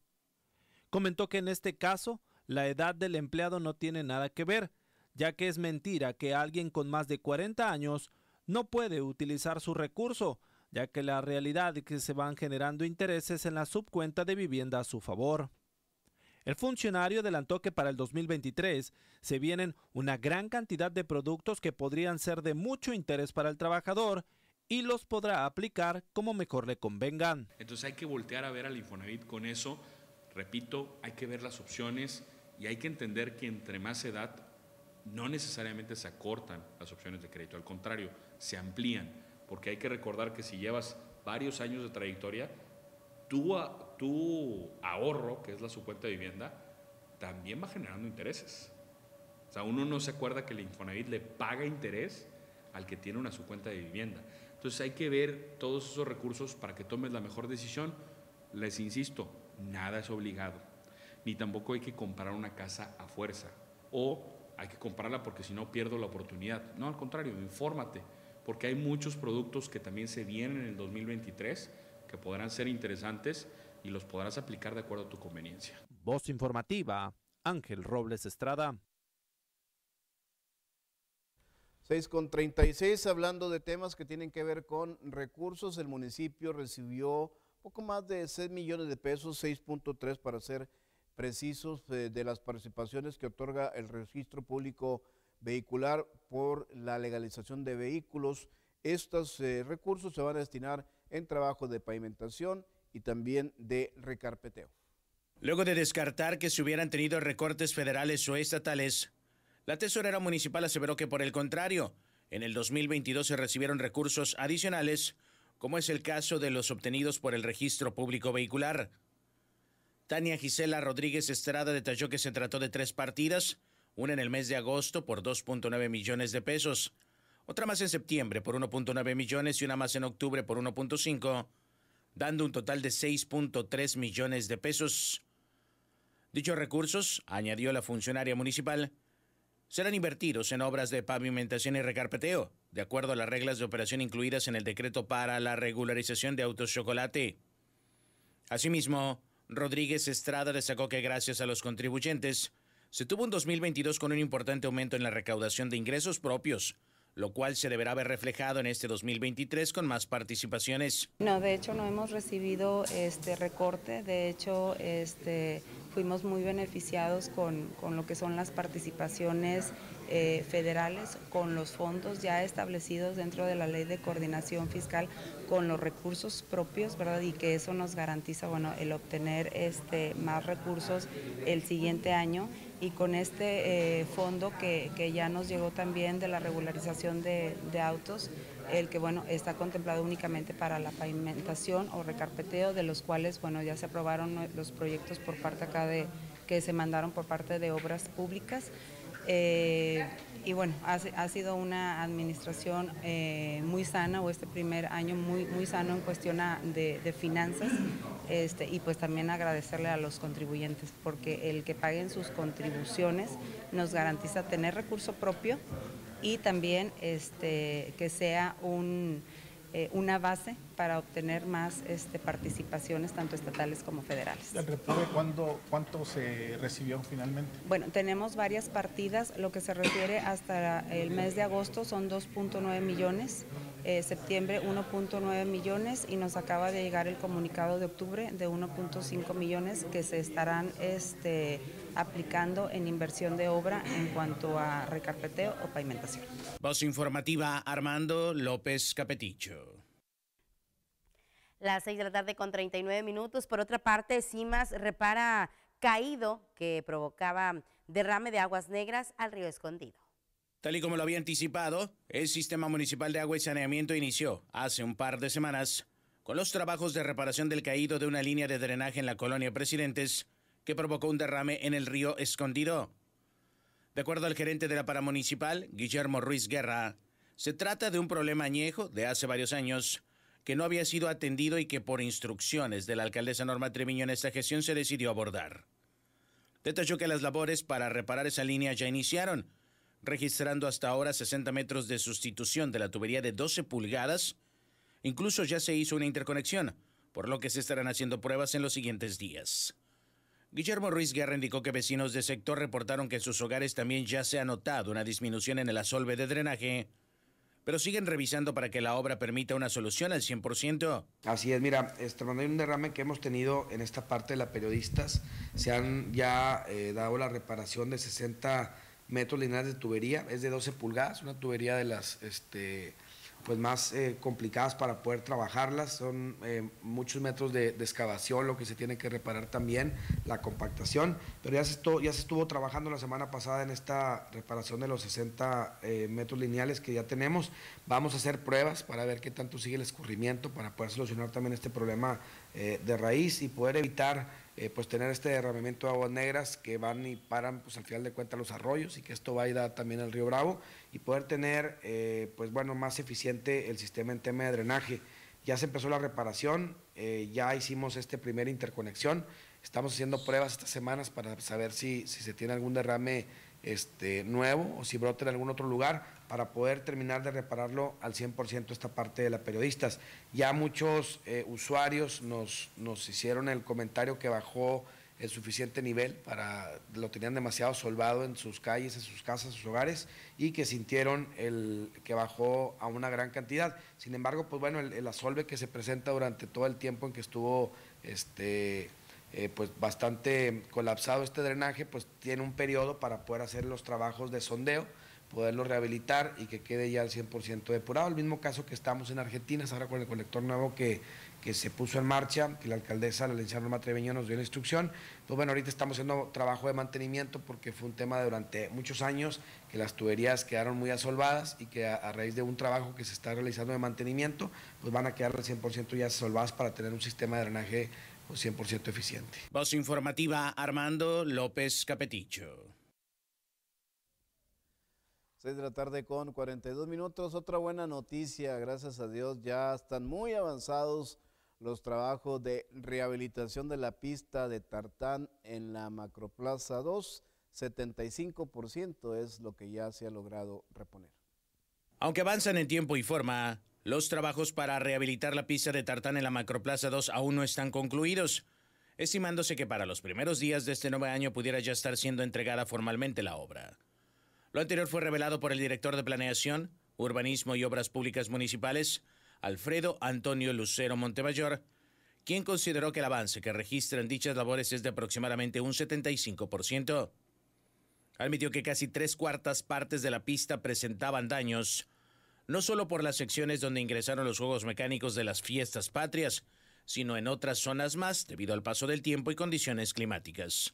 Comentó que en este caso, la edad del empleado no tiene nada que ver, ya que es mentira que alguien con más de 40 años no puede utilizar su recurso, ya que la realidad es que se van generando intereses en la subcuenta de vivienda a su favor. El funcionario adelantó que para el 2023 se vienen una gran cantidad de productos que podrían ser de mucho interés para el trabajador y los podrá aplicar como mejor le convengan. Entonces hay que voltear a ver al Infonavit con eso. Repito, hay que ver las opciones y hay que entender que entre más edad no necesariamente se acortan las opciones de crédito, al contrario, se amplían, porque hay que recordar que si llevas varios años de trayectoria, tu, tu ahorro, que es la su cuenta de vivienda, también va generando intereses. O sea, uno no se acuerda que el Infonavit le paga interés al que tiene una su cuenta de vivienda. Entonces hay que ver todos esos recursos para que tomes la mejor decisión. Les insisto, nada es obligado, ni tampoco hay que comprar una casa a fuerza o hay que comprarla porque si no pierdo la oportunidad. No, al contrario, infórmate, porque hay muchos productos que también se vienen en el 2023 que podrán ser interesantes y los podrás aplicar de acuerdo a tu conveniencia. Voz informativa, Ángel Robles Estrada. 6 con 36, hablando de temas que tienen que ver con recursos, el municipio recibió poco más de 6 millones de pesos, 6.3 para ser precisos, eh, de las participaciones que otorga el registro público vehicular por la legalización de vehículos. Estos eh, recursos se van a destinar en trabajo de pavimentación y también de recarpeteo. Luego de descartar que se hubieran tenido recortes federales o estatales, la tesorera municipal aseveró que por el contrario, en el 2022 se recibieron recursos adicionales, como es el caso de los obtenidos por el registro público vehicular. Tania Gisela Rodríguez Estrada detalló que se trató de tres partidas, una en el mes de agosto por 2.9 millones de pesos, otra más en septiembre por 1.9 millones y una más en octubre por 1.5, dando un total de 6.3 millones de pesos. Dichos recursos, añadió la funcionaria municipal, serán invertidos en obras de pavimentación y recarpeteo, de acuerdo a las reglas de operación incluidas en el decreto para la regularización de autos chocolate. Asimismo, Rodríguez Estrada destacó que gracias a los contribuyentes, se tuvo un 2022 con un importante aumento en la recaudación de ingresos propios, lo cual se deberá ver reflejado en este 2023 con más participaciones. No, de hecho no hemos recibido este recorte, de hecho este, fuimos muy beneficiados con, con lo que son las participaciones eh, federales, con los fondos ya establecidos dentro de la ley de coordinación fiscal, con los recursos propios, ¿verdad? Y que eso nos garantiza, bueno, el obtener este, más recursos el siguiente año y con este eh, fondo que, que, ya nos llegó también de la regularización de, de, autos, el que bueno está contemplado únicamente para la pavimentación o recarpeteo, de los cuales bueno ya se aprobaron los proyectos por parte acá de que se mandaron por parte de obras públicas. Eh, y bueno, ha, ha, sido una administración eh, muy sana o este primer año muy, muy sano en cuestión de, finanzas este, y pues también agradecerle a los contribuyentes porque el que paguen sus contribuciones nos garantiza tener recurso propio y también este, que sea un, eh, una base para obtener más este, participaciones tanto estatales como federales. ¿El reporte cuándo, cuánto se recibió finalmente? Bueno, tenemos varias partidas, lo que se refiere hasta el mes de agosto son 2.9 millones, eh, septiembre 1.9 millones y nos acaba de llegar el comunicado de octubre de 1.5 millones que se estarán este, aplicando en inversión de obra en cuanto a recarpeteo o pavimentación. Voz informativa Armando López Capeticho. Las 6 de la tarde con 39 minutos. Por otra parte, CIMAS repara caído que provocaba derrame de aguas negras al río Escondido. Tal y como lo había anticipado, el Sistema Municipal de Agua y Saneamiento inició hace un par de semanas con los trabajos de reparación del caído de una línea de drenaje en la colonia Presidentes que provocó un derrame en el río Escondido. De acuerdo al gerente de la paramunicipal, Guillermo Ruiz Guerra, se trata de un problema añejo de hace varios años que no había sido atendido y que por instrucciones de la alcaldesa Norma Treviño en esta gestión se decidió abordar. Detalló que las labores para reparar esa línea ya iniciaron, registrando hasta ahora 60 metros de sustitución de la tubería de 12 pulgadas. Incluso ya se hizo una interconexión, por lo que se estarán haciendo pruebas en los siguientes días. Guillermo Ruiz Guerra indicó que vecinos del sector reportaron que en sus hogares también ya se ha notado una disminución en el asolve de drenaje, pero siguen revisando para que la obra permita una solución al 100%. Así es, mira, hay un derrame que hemos tenido en esta parte de la periodistas, se han ya eh, dado la reparación de 60 metros lineales de tubería, es de 12 pulgadas, una tubería de las este, pues más eh, complicadas para poder trabajarlas, son eh, muchos metros de, excavación lo que se tiene que reparar también, la compactación, pero ya se, estuvo, ya se estuvo trabajando la semana pasada en esta reparación de los 60 eh, metros lineales que ya tenemos, vamos a hacer pruebas para ver qué tanto sigue el escurrimiento, para poder solucionar también este problema de raíz y poder evitar eh, pues tener este derramamiento de aguas negras que van y paran pues al final de cuentas los arroyos y que esto va a ir a, también al río Bravo y poder tener eh, pues bueno más eficiente el sistema en tema de drenaje. Ya se empezó la reparación, eh, ya hicimos este primer interconexión, estamos haciendo pruebas estas semanas para saber si, si se tiene algún derrame este, nuevo o si brota en algún otro lugar para poder terminar de repararlo al 100% esta parte de la periodistas. Ya muchos eh, usuarios nos, nos hicieron el comentario que bajó el suficiente nivel para lo tenían demasiado solvado en sus calles, en sus casas, en sus hogares y que sintieron el que bajó a una gran cantidad. Sin embargo, pues bueno, el, el asolve que se presenta durante todo el tiempo en que estuvo este eh, pues bastante colapsado este drenaje, pues tiene un periodo para poder hacer los trabajos de sondeo, poderlo rehabilitar y que quede ya al 100% depurado. El mismo caso que estamos en Argentina, ahora con el colector nuevo que, que se puso en marcha, que la alcaldesa, la licenciada Norma Treviño, nos dio la instrucción. Pues bueno, ahorita estamos haciendo trabajo de mantenimiento porque fue un tema de durante muchos años que las tuberías quedaron muy asolvadas y que a, a raíz de un trabajo que se está realizando de mantenimiento, pues van a quedar al 100% ya asolvadas para tener un sistema de drenaje 100% pues, eficiente. Voz informativa Armando López Capeticho. 6 de la tarde con 42 minutos. Otra buena noticia, gracias a Dios, ya están muy avanzados los trabajos de rehabilitación de la pista de Tartán en la Macroplaza 2. 75% es lo que ya se ha logrado reponer. Aunque avanzan en tiempo y forma, los trabajos para rehabilitar la pista de tartán en la Macroplaza 2 aún no están concluidos, estimándose que para los primeros días de este nuevo año pudiera ya estar siendo entregada formalmente la obra. Lo anterior fue revelado por el director de Planeación, Urbanismo y Obras Públicas Municipales, Alfredo Antonio Lucero Montemayor, quien consideró que el avance que registran dichas labores es de aproximadamente un 75%. Admitió que casi tres cuartas partes de la pista presentaban daños, no solo por las secciones donde ingresaron los juegos mecánicos de las fiestas patrias, sino en otras zonas más debido al paso del tiempo y condiciones climáticas.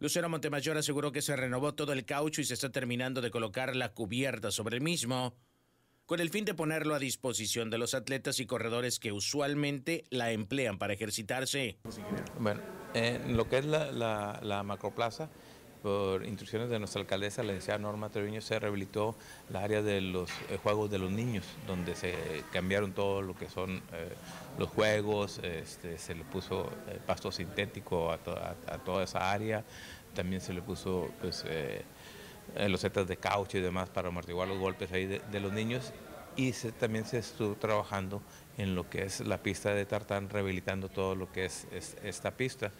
Lucero Montemayor aseguró que se renovó todo el caucho y se está terminando de colocar la cubierta sobre el mismo, con el fin de ponerlo a disposición de los atletas y corredores que usualmente la emplean para ejercitarse. Bueno, en lo que es la, la, la macroplaza, por instrucciones de nuestra alcaldesa, la licenciada Norma Treviño, se rehabilitó la área de los eh, juegos de los niños, donde se cambiaron todo lo que son eh, los juegos, este, se le puso eh, pasto sintético a, to a, toda esa área, también se le puso pues, los setas de caucho y demás para amortiguar los golpes ahí de, los niños y se, también se estuvo trabajando en lo que es la pista de tartán, rehabilitando todo lo que es, es esta pista.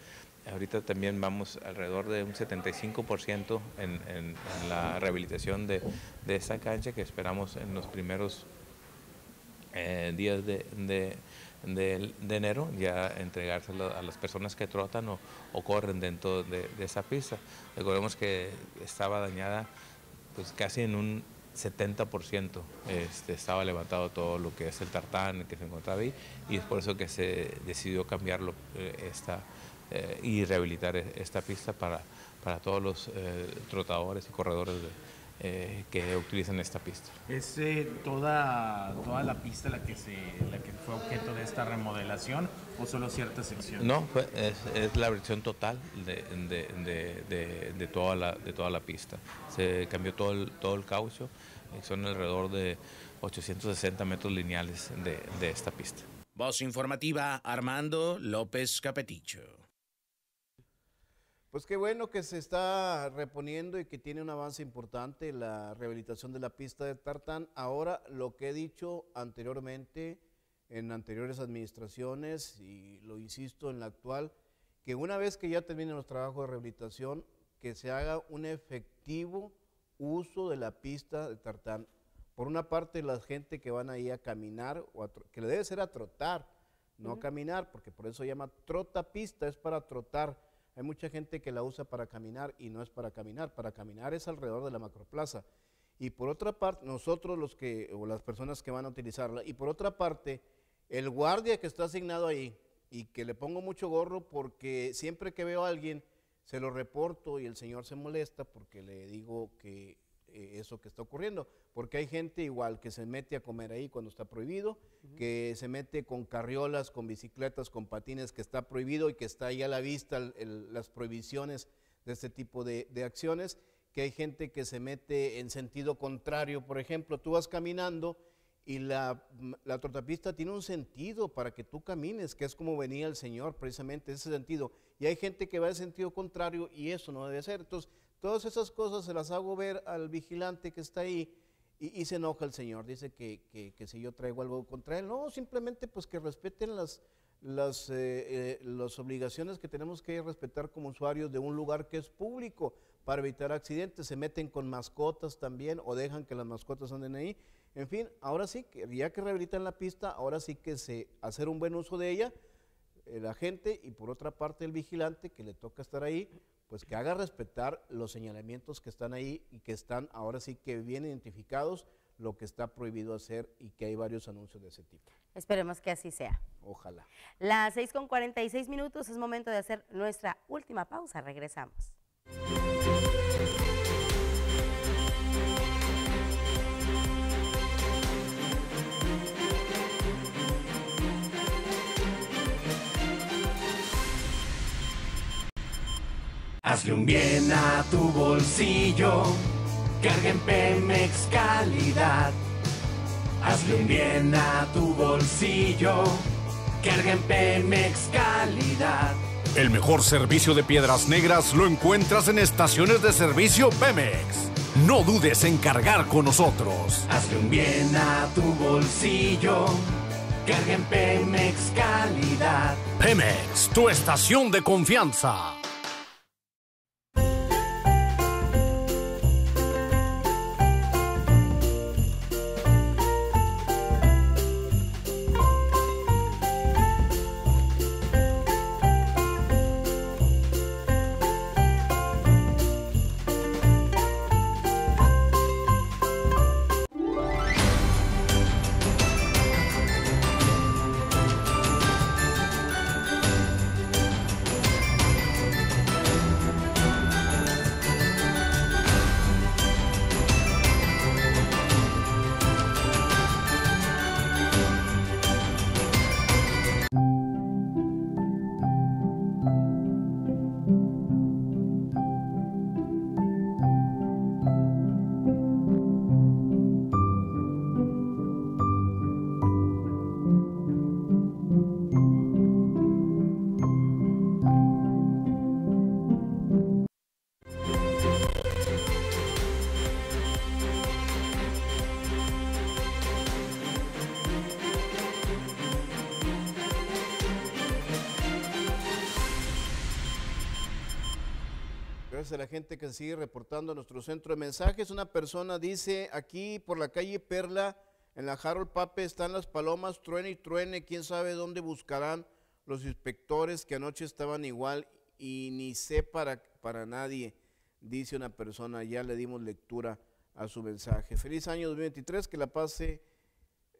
Ahorita también vamos alrededor de un 75% en, en, en, la rehabilitación de, de, esta cancha que esperamos en los primeros eh, días de, de, enero ya entregárselo a las personas que trotan o, corren dentro de, esa pista. Recordemos que estaba dañada pues casi en un 70% este, estaba levantado todo lo que es el tartán que se encontraba ahí y es por eso que se decidió cambiarlo eh, esta eh, y rehabilitar esta pista para, para todos los eh, trotadores y corredores de, eh, que utilizan esta pista. ¿Es eh, toda, toda la pista la que, se, la que fue objeto de esta remodelación o solo ciertas secciones? No, fue- es, es la versión total de, de- de- de- de toda la, de toda la pista. Se cambió todo el, todo el caucho, eh, son alrededor de 860 metros lineales de, de esta pista. Voz informativa Armando López Capeticho. Pues qué bueno que se está reponiendo y que tiene un avance importante la rehabilitación de la pista de tartán. Ahora, lo que he dicho anteriormente en anteriores administraciones y lo insisto en la actual, que una vez que ya terminen los trabajos de rehabilitación, que se haga un efectivo uso de la pista de tartán. Por una parte, la gente que van ahí a caminar, o a que le debe ser a trotar, no a caminar, porque por eso se llama trotapista, es para trotar. Hay mucha gente que la usa para caminar y no es para caminar, para caminar es alrededor de la macroplaza. Y por otra parte, nosotros los que, o las personas que van a utilizarla, y por otra parte, el guardia que está asignado ahí, y que le pongo mucho gorro porque siempre que veo a alguien, se lo reporto y el señor se molesta porque le digo que eh, eso que está ocurriendo. Porque hay gente igual que se mete a comer ahí cuando está prohibido, que se mete con carriolas, con bicicletas, con patines, que está prohibido y que está ahí a la vista el- el- las prohibiciones de este tipo de, de acciones, que hay gente que se mete en sentido contrario. Por ejemplo, tú vas caminando y la, la trotapista tiene un sentido para que tú camines, que es como venía el Señor, precisamente ese sentido. Y hay gente que va en sentido contrario y eso no debe ser. Entonces, todas esas cosas se las hago ver al vigilante que está ahí y, se enoja el Señor. Dice que, que- que si yo traigo algo contra él. No, simplemente pues que respeten las, las, eh, eh, las obligaciones que tenemos que respetar como usuarios de un lugar que es público para evitar accidentes. Se meten con mascotas también o dejan que las mascotas anden ahí. En fin, ahora sí, ya que rehabilitan la pista, ahora sí que se hacer un buen uso de ella, la gente y por otra parte el vigilante que le toca estar ahí, pues que haga respetar los señalamientos que están ahí y que están ahora sí que bien identificados lo que está prohibido hacer y que hay varios anuncios de ese tipo. Esperemos que así sea. Ojalá. Las 6 con 46 minutos es momento de hacer nuestra última pausa. Regresamos. Hazle un bien a tu bolsillo, carga en Pemex calidad. Hazle un bien a tu bolsillo, carga en Pemex calidad. El mejor servicio de piedras negras lo encuentras en estaciones de servicio Pemex. No dudes en cargar con nosotros. Hazle un bien a tu bolsillo, carga en Pemex calidad. Pemex, tu estación de confianza. Que sigue reportando a nuestro centro de mensajes. Una persona dice aquí por la calle Perla, en la Harold Pape, están las palomas, truene y truene. Quién sabe dónde buscarán los inspectores que anoche estaban igual y ni sé para, para nadie, dice una persona. Ya le dimos lectura a su mensaje. Feliz año 2023, que la pase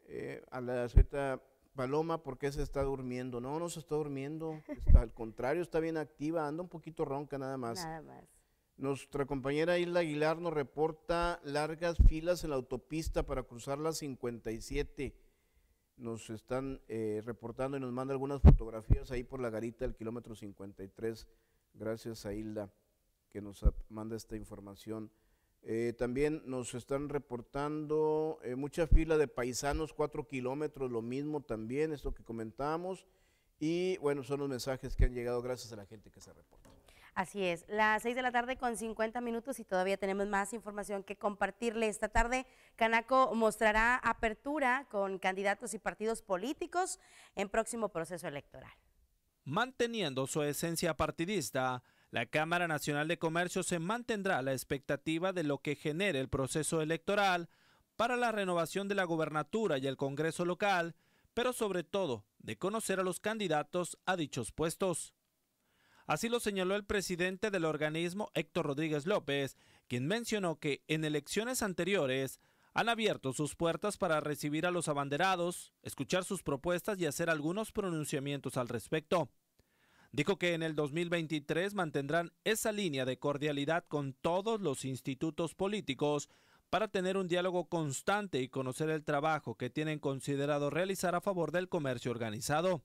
eh, a la señorita Paloma porque se está durmiendo. No, no se está durmiendo. Está, al contrario, está bien activa, anda un poquito ronca nada más. Nada más. Nuestra compañera Hilda Aguilar nos reporta largas filas en la autopista para cruzar la 57. Nos están eh, reportando y nos manda algunas fotografías ahí por la garita del kilómetro 53. Gracias a Hilda que nos manda esta información. Eh, también nos están reportando eh, mucha fila de paisanos, cuatro kilómetros, lo mismo también, esto que comentábamos. Y bueno, son los mensajes que han llegado gracias a la gente que se reporta. Así es, las 6 de la tarde con 50 minutos y todavía tenemos más información que compartirle. Esta tarde, Canaco mostrará apertura con candidatos y partidos políticos en próximo proceso electoral. Manteniendo su esencia partidista, la Cámara Nacional de Comercio se mantendrá a la expectativa de lo que genere el proceso electoral para la renovación de la gobernatura y el Congreso local, pero sobre todo de conocer a los candidatos a dichos puestos. Así lo señaló el presidente del organismo Héctor Rodríguez López, quien mencionó que en elecciones anteriores han abierto sus puertas para recibir a los abanderados, escuchar sus propuestas y hacer algunos pronunciamientos al respecto. Dijo que en el 2023 mantendrán esa línea de cordialidad con todos los institutos políticos para tener un diálogo constante y conocer el trabajo que tienen considerado realizar a favor del comercio organizado.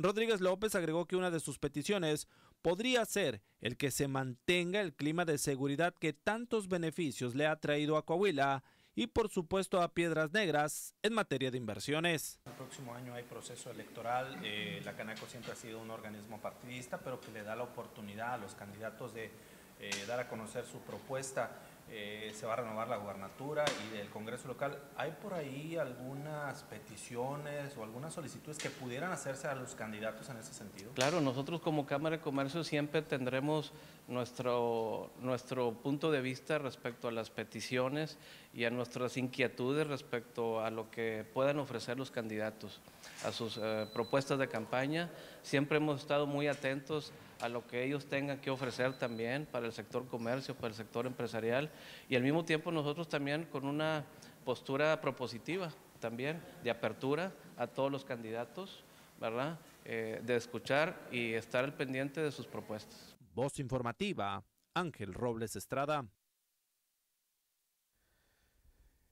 Rodríguez López agregó que una de sus peticiones podría ser el que se mantenga el clima de seguridad que tantos beneficios le ha traído a Coahuila y por supuesto a Piedras Negras en materia de inversiones. El próximo año hay proceso electoral. eh, la Canaco siempre ha sido un organismo partidista, pero que le da la oportunidad a los candidatos de eh, dar a conocer su propuesta. Eh, se va a renovar la gubernatura y del Congreso local. ¿Hay por ahí algunas peticiones o algunas solicitudes que pudieran hacerse a los candidatos en ese sentido? Claro, nosotros como Cámara de Comercio siempre tendremos nuestro, nuestro punto de vista respecto a las peticiones y a nuestras inquietudes respecto a lo que puedan ofrecer los candidatos, a sus eh, propuestas de campaña. Siempre hemos estado muy atentos a lo que ellos tengan que ofrecer también para el sector comercio, para el sector empresarial y al mismo tiempo nosotros también con una postura propositiva también de apertura a todos los candidatos, ¿verdad? Eh, de escuchar y estar al pendiente de sus propuestas. Voz informativa, Ángel Robles Estrada.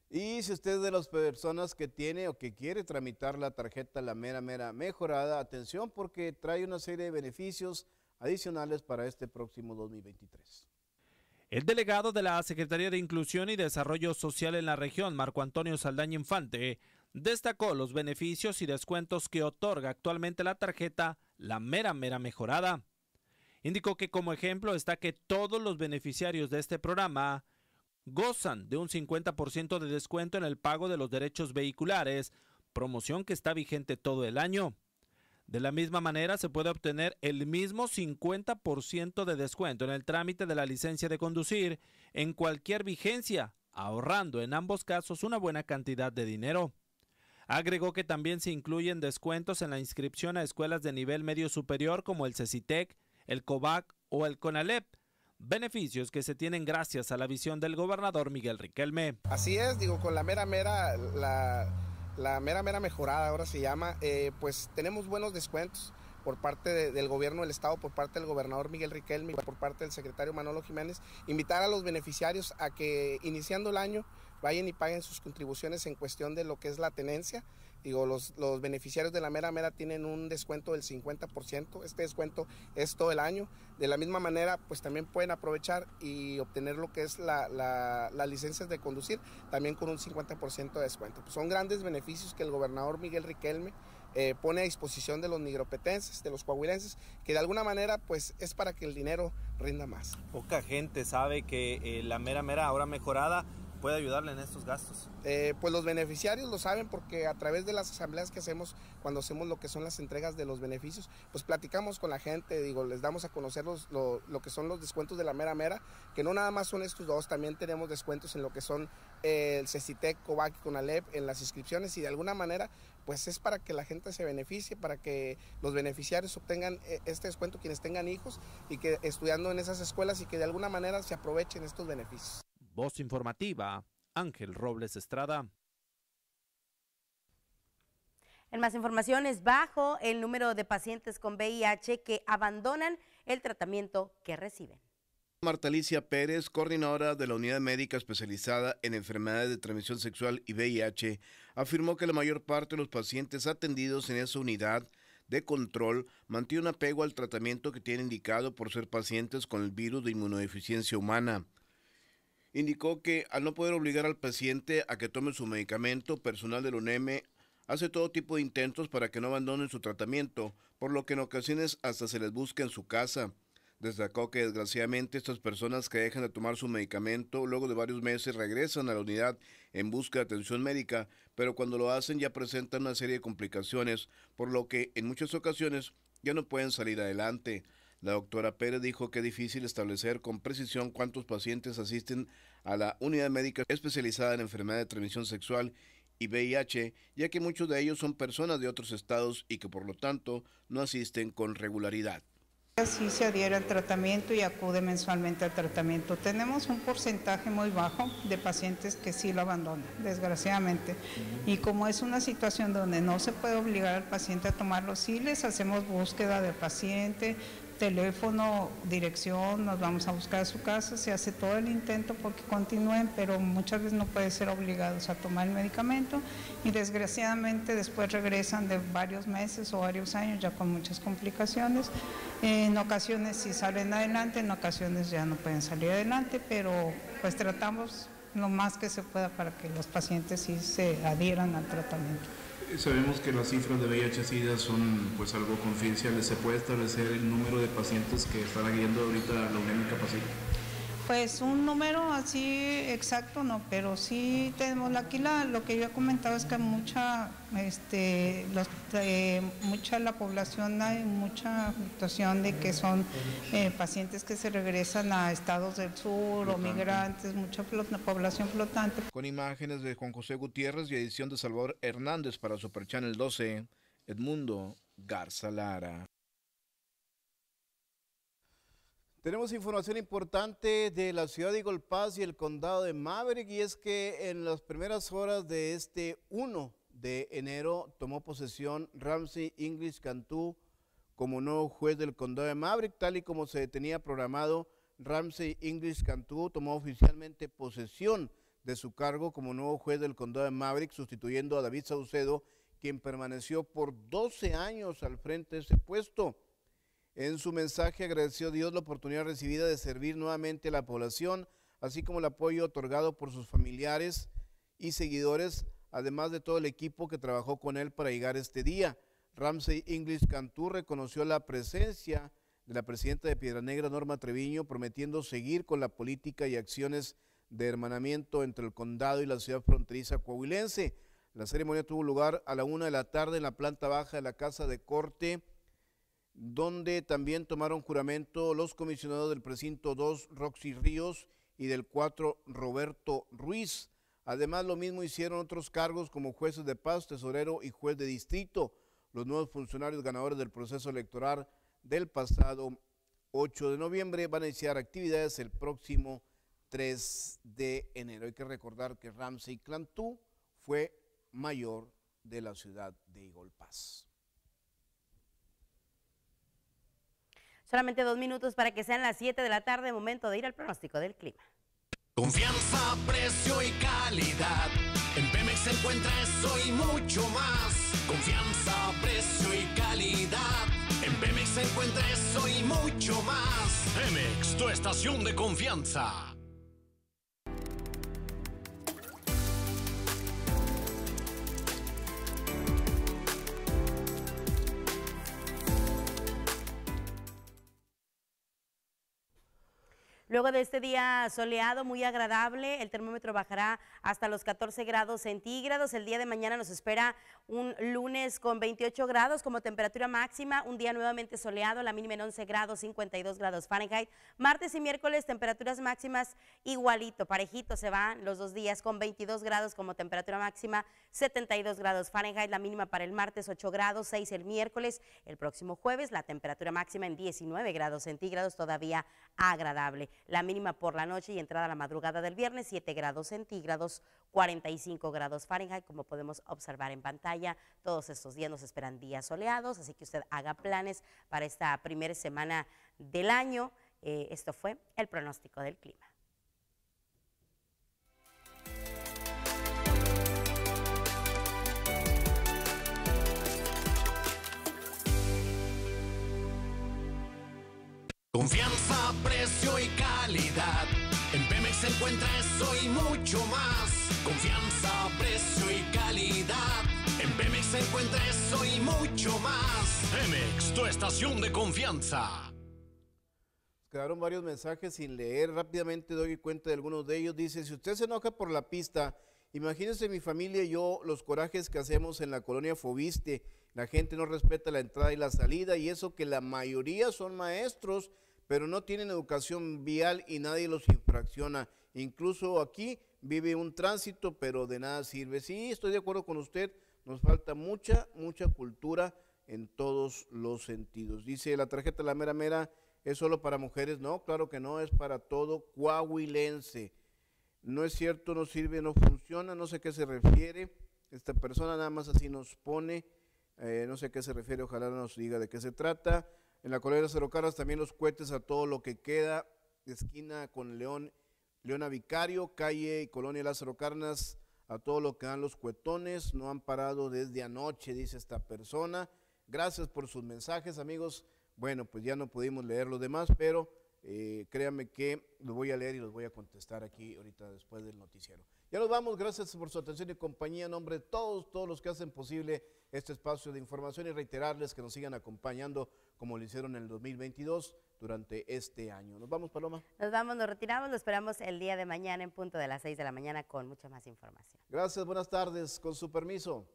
Y si usted es de las personas que tiene o que quiere tramitar la tarjeta La Mera Mera Mejorada, atención porque trae una serie de beneficios adicionales para este próximo 2023. El delegado de la Secretaría de Inclusión y Desarrollo Social en la región, Marco Antonio Saldaña Infante, destacó los beneficios y descuentos que otorga actualmente la tarjeta La Mera Mera Mejorada. Indicó que como ejemplo está que todos los beneficiarios de este programa gozan de un 50% de descuento en el pago de los derechos vehiculares, promoción que está vigente todo el año. De la misma manera, se puede obtener el mismo 50% de descuento en el trámite de la licencia de conducir en cualquier vigencia, ahorrando en ambos casos una buena cantidad de dinero. Agregó que también se incluyen descuentos en la inscripción a escuelas de nivel medio superior como el CECITEC, el COVAC o el CONALEP, beneficios que se tienen gracias a la visión del gobernador Miguel Riquelme. Así es, digo, con la mera mera, la, la mera mera mejorada ahora se llama, eh, pues tenemos buenos descuentos por parte de- del gobierno del estado, por parte del gobernador Miguel Riquelme, por parte del secretario Manolo Jiménez, invitar a los beneficiarios a que iniciando el año vayan y paguen sus contribuciones en cuestión de lo que es la tenencia. Digo, los, los beneficiarios de la mera mera tienen un descuento del 50%. Este descuento es todo el año. De la misma manera, pues también pueden aprovechar y obtener lo que es la, la, las licencias de conducir, también con un 50% de descuento. Pues son grandes beneficios que el gobernador Miguel Riquelme eh, pone a disposición de los nigropetenses, de los coahuilenses, que de alguna manera pues es para que el dinero rinda más. Poca gente sabe que eh, la mera mera ahora mejorada puede ayudarle en estos gastos. Eh, pues los beneficiarios lo saben porque a través de las asambleas que hacemos cuando hacemos lo que son las entregas de los beneficios, pues platicamos con la gente, digo, les damos a conocer los- lo, que son los descuentos de la mera mera, que no nada más son estos dos, también tenemos descuentos en lo que son eh, el CECITEC, COVAC y CONALEP en las inscripciones y de alguna manera pues es para que la gente se beneficie, para que los beneficiarios obtengan eh, este descuento quienes tengan hijos y que estudiando en esas escuelas y que de alguna manera se aprovechen estos beneficios. Voz informativa, Ángel Robles Estrada. En más información es bajo el número de pacientes con VIH que abandonan el tratamiento que reciben. Marta Alicia Pérez, coordinadora de la Unidad Médica Especializada en Enfermedades de Transmisión Sexual y VIH, afirmó que la mayor parte de los pacientes atendidos en esa unidad de control mantiene un apego al tratamiento que tiene indicado por ser pacientes con el virus de inmunodeficiencia humana. Indicó que al no poder obligar al paciente a que tome su medicamento, personal del UNEM hace todo tipo de intentos para que no abandonen su tratamiento, por lo que en ocasiones hasta se les busca en su casa. Destacó que desgraciadamente estas personas que dejan de tomar su medicamento luego de varios meses regresan a la unidad en busca de atención médica, pero cuando lo hacen ya presentan una serie de complicaciones, por lo que en muchas ocasiones ya no pueden salir adelante. La doctora Pérez dijo que es difícil establecer con precisión cuántos pacientes asisten a la unidad médica especializada en enfermedad de transmisión sexual y VIH, ya que muchos de ellos son personas de otros estados y que por lo tanto no asisten con regularidad. Así se adhiere al tratamiento y acude mensualmente al tratamiento. Tenemos un porcentaje muy bajo de pacientes que sí lo abandonan, desgraciadamente. Y como es una situación donde no se puede obligar al paciente a tomarlo, sí les hacemos búsqueda del paciente, teléfono, dirección, nos vamos a buscar a su casa, se hace todo el intento porque continúen, pero muchas veces no pueden ser obligados a tomar el medicamento y desgraciadamente después regresan de varios meses o varios años ya con muchas complicaciones. En ocasiones sí salen adelante, en ocasiones ya no pueden salir adelante, pero pues tratamos lo más que se pueda para que los pacientes sí se adhieran al tratamiento. Sabemos que las cifras de VIH-Sida son pues algo confidenciales. ¿Se puede establecer el número de pacientes que están adhiriendo ahorita la UNEM Capacita? Pues un número así exacto no, pero sí tenemos aquí la, lo que yo he comentado es que mucha, este, los, eh, mucha la población hay mucha situación de que son eh, pacientes que se regresan a estados del sur o migrantes, mucha flota- población flotante. Con imágenes de Juan José Gutiérrez y edición de Salvador Hernández para Super Channel 12, Edmundo Garza Lara. Tenemos información importante de la ciudad de Eagle Pass y el condado de Maverick y es que en las primeras horas de este 1 de enero tomó posesión Ramsey English Cantú como nuevo juez del condado de Maverick, tal y como se tenía programado. Ramsey English Cantú tomó oficialmente posesión de su cargo como nuevo juez del condado de Maverick, sustituyendo a David Saucedo, quien permaneció por 12 años al frente de ese puesto. En su mensaje agradeció a Dios la oportunidad recibida de servir nuevamente a la población, así como el apoyo otorgado por sus familiares y seguidores, además de todo el equipo que trabajó con él para llegar este día. Ramsey English Cantú reconoció la presencia de la presidenta de Piedra Negra, Norma Treviño, prometiendo seguir con la política y acciones de hermanamiento entre el condado y la ciudad fronteriza coahuilense. La ceremonia tuvo lugar a la una de la tarde en la planta baja de la Casa de Corte donde también tomaron juramento los comisionados del precinto 2, Roxy Ríos, y del 4, Roberto Ruiz. Además, lo mismo hicieron otros cargos como jueces de paz, tesorero y juez de distrito. Los nuevos funcionarios ganadores del proceso electoral del pasado 8 de noviembre van a iniciar actividades el próximo 3 de enero. Hay que recordar que Ramsey Clantú fue mayor de la ciudad de Eagle Solamente dos minutos para que sean las 7 de la tarde, momento de ir al pronóstico del clima. Confianza, precio y calidad. En Pemex encuentra eso y mucho más. Confianza, precio y calidad. En Pemex encuentra eso y mucho más. Pemex, tu estación de confianza. Luego de este día soleado, muy agradable, el termómetro bajará hasta los 14 grados centígrados. El día de mañana nos espera un lunes con 28 grados como temperatura máxima, un día nuevamente soleado, la mínima en 11 grados, 52 grados Fahrenheit. Martes y miércoles temperaturas máximas igualito, parejito se van los dos días con 22 grados como temperatura máxima, 72 grados Fahrenheit, la mínima para el martes 8 grados, 6 el miércoles. El próximo jueves la temperatura máxima en 19 grados centígrados, todavía agradable. La mínima por la noche y entrada a la madrugada del viernes, 7 grados centígrados, 45 grados Fahrenheit, como podemos observar en pantalla. Todos estos días nos esperan días soleados, así que usted haga planes para esta primera semana del año Eh, esto fue el pronóstico del clima. Confianza, precio y calidad. En Pemex se encuentra eso y mucho más. Confianza, precio y calidad. En Pemex se encuentra eso y mucho más. Pemex, tu estación de confianza. Quedaron varios mensajes sin leer. Rápidamente doy cuenta de algunos de ellos. Dice, si usted se enoja por la pista, imagínese mi familia y yo los corajes que hacemos en la colonia Fobiste. La gente no respeta la entrada y la salida y eso que la mayoría son maestros, pero no tienen educación vial y nadie los infracciona. Incluso aquí vive un tránsito, pero de nada sirve. Sí, estoy de acuerdo con usted. Nos falta mucha, mucha cultura en todos los sentidos. Dice la tarjeta La Mera Mera es solo para mujeres. No, claro que no, es para todo coahuilense. No es cierto, no sirve, no funciona, no sé a qué se refiere. Esta persona nada más así nos pone, eh, no sé a qué se refiere, ojalá nos diga de qué se trata. En la colonia Cero Caras también los cohetes a todo lo que queda, esquina con León, Leona Vicario, calle y colonia Lázaro Carnas, a todo lo que dan los cuetones, no han parado desde anoche, dice esta persona. Gracias por sus mensajes, amigos. Bueno, pues ya no pudimos leer los demás, pero eh, créanme que los voy a leer y los voy a contestar aquí ahorita después del noticiero. Ya nos vamos, gracias por su atención y compañía en nombre de todos, todos los que hacen posible este espacio de información y reiterarles que nos sigan acompañando como lo hicieron en el 2022 durante este año. Nos vamos, Paloma. Nos vamos, nos retiramos, lo esperamos el día de mañana en punto de las 6 de la mañana con mucha más información. Gracias, buenas tardes, con su permiso.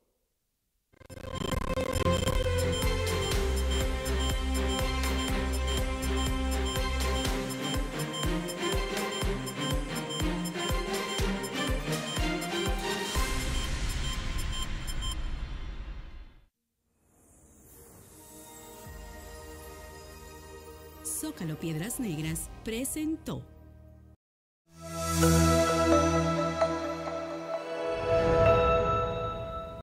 Zócalo Piedras Negras presentó.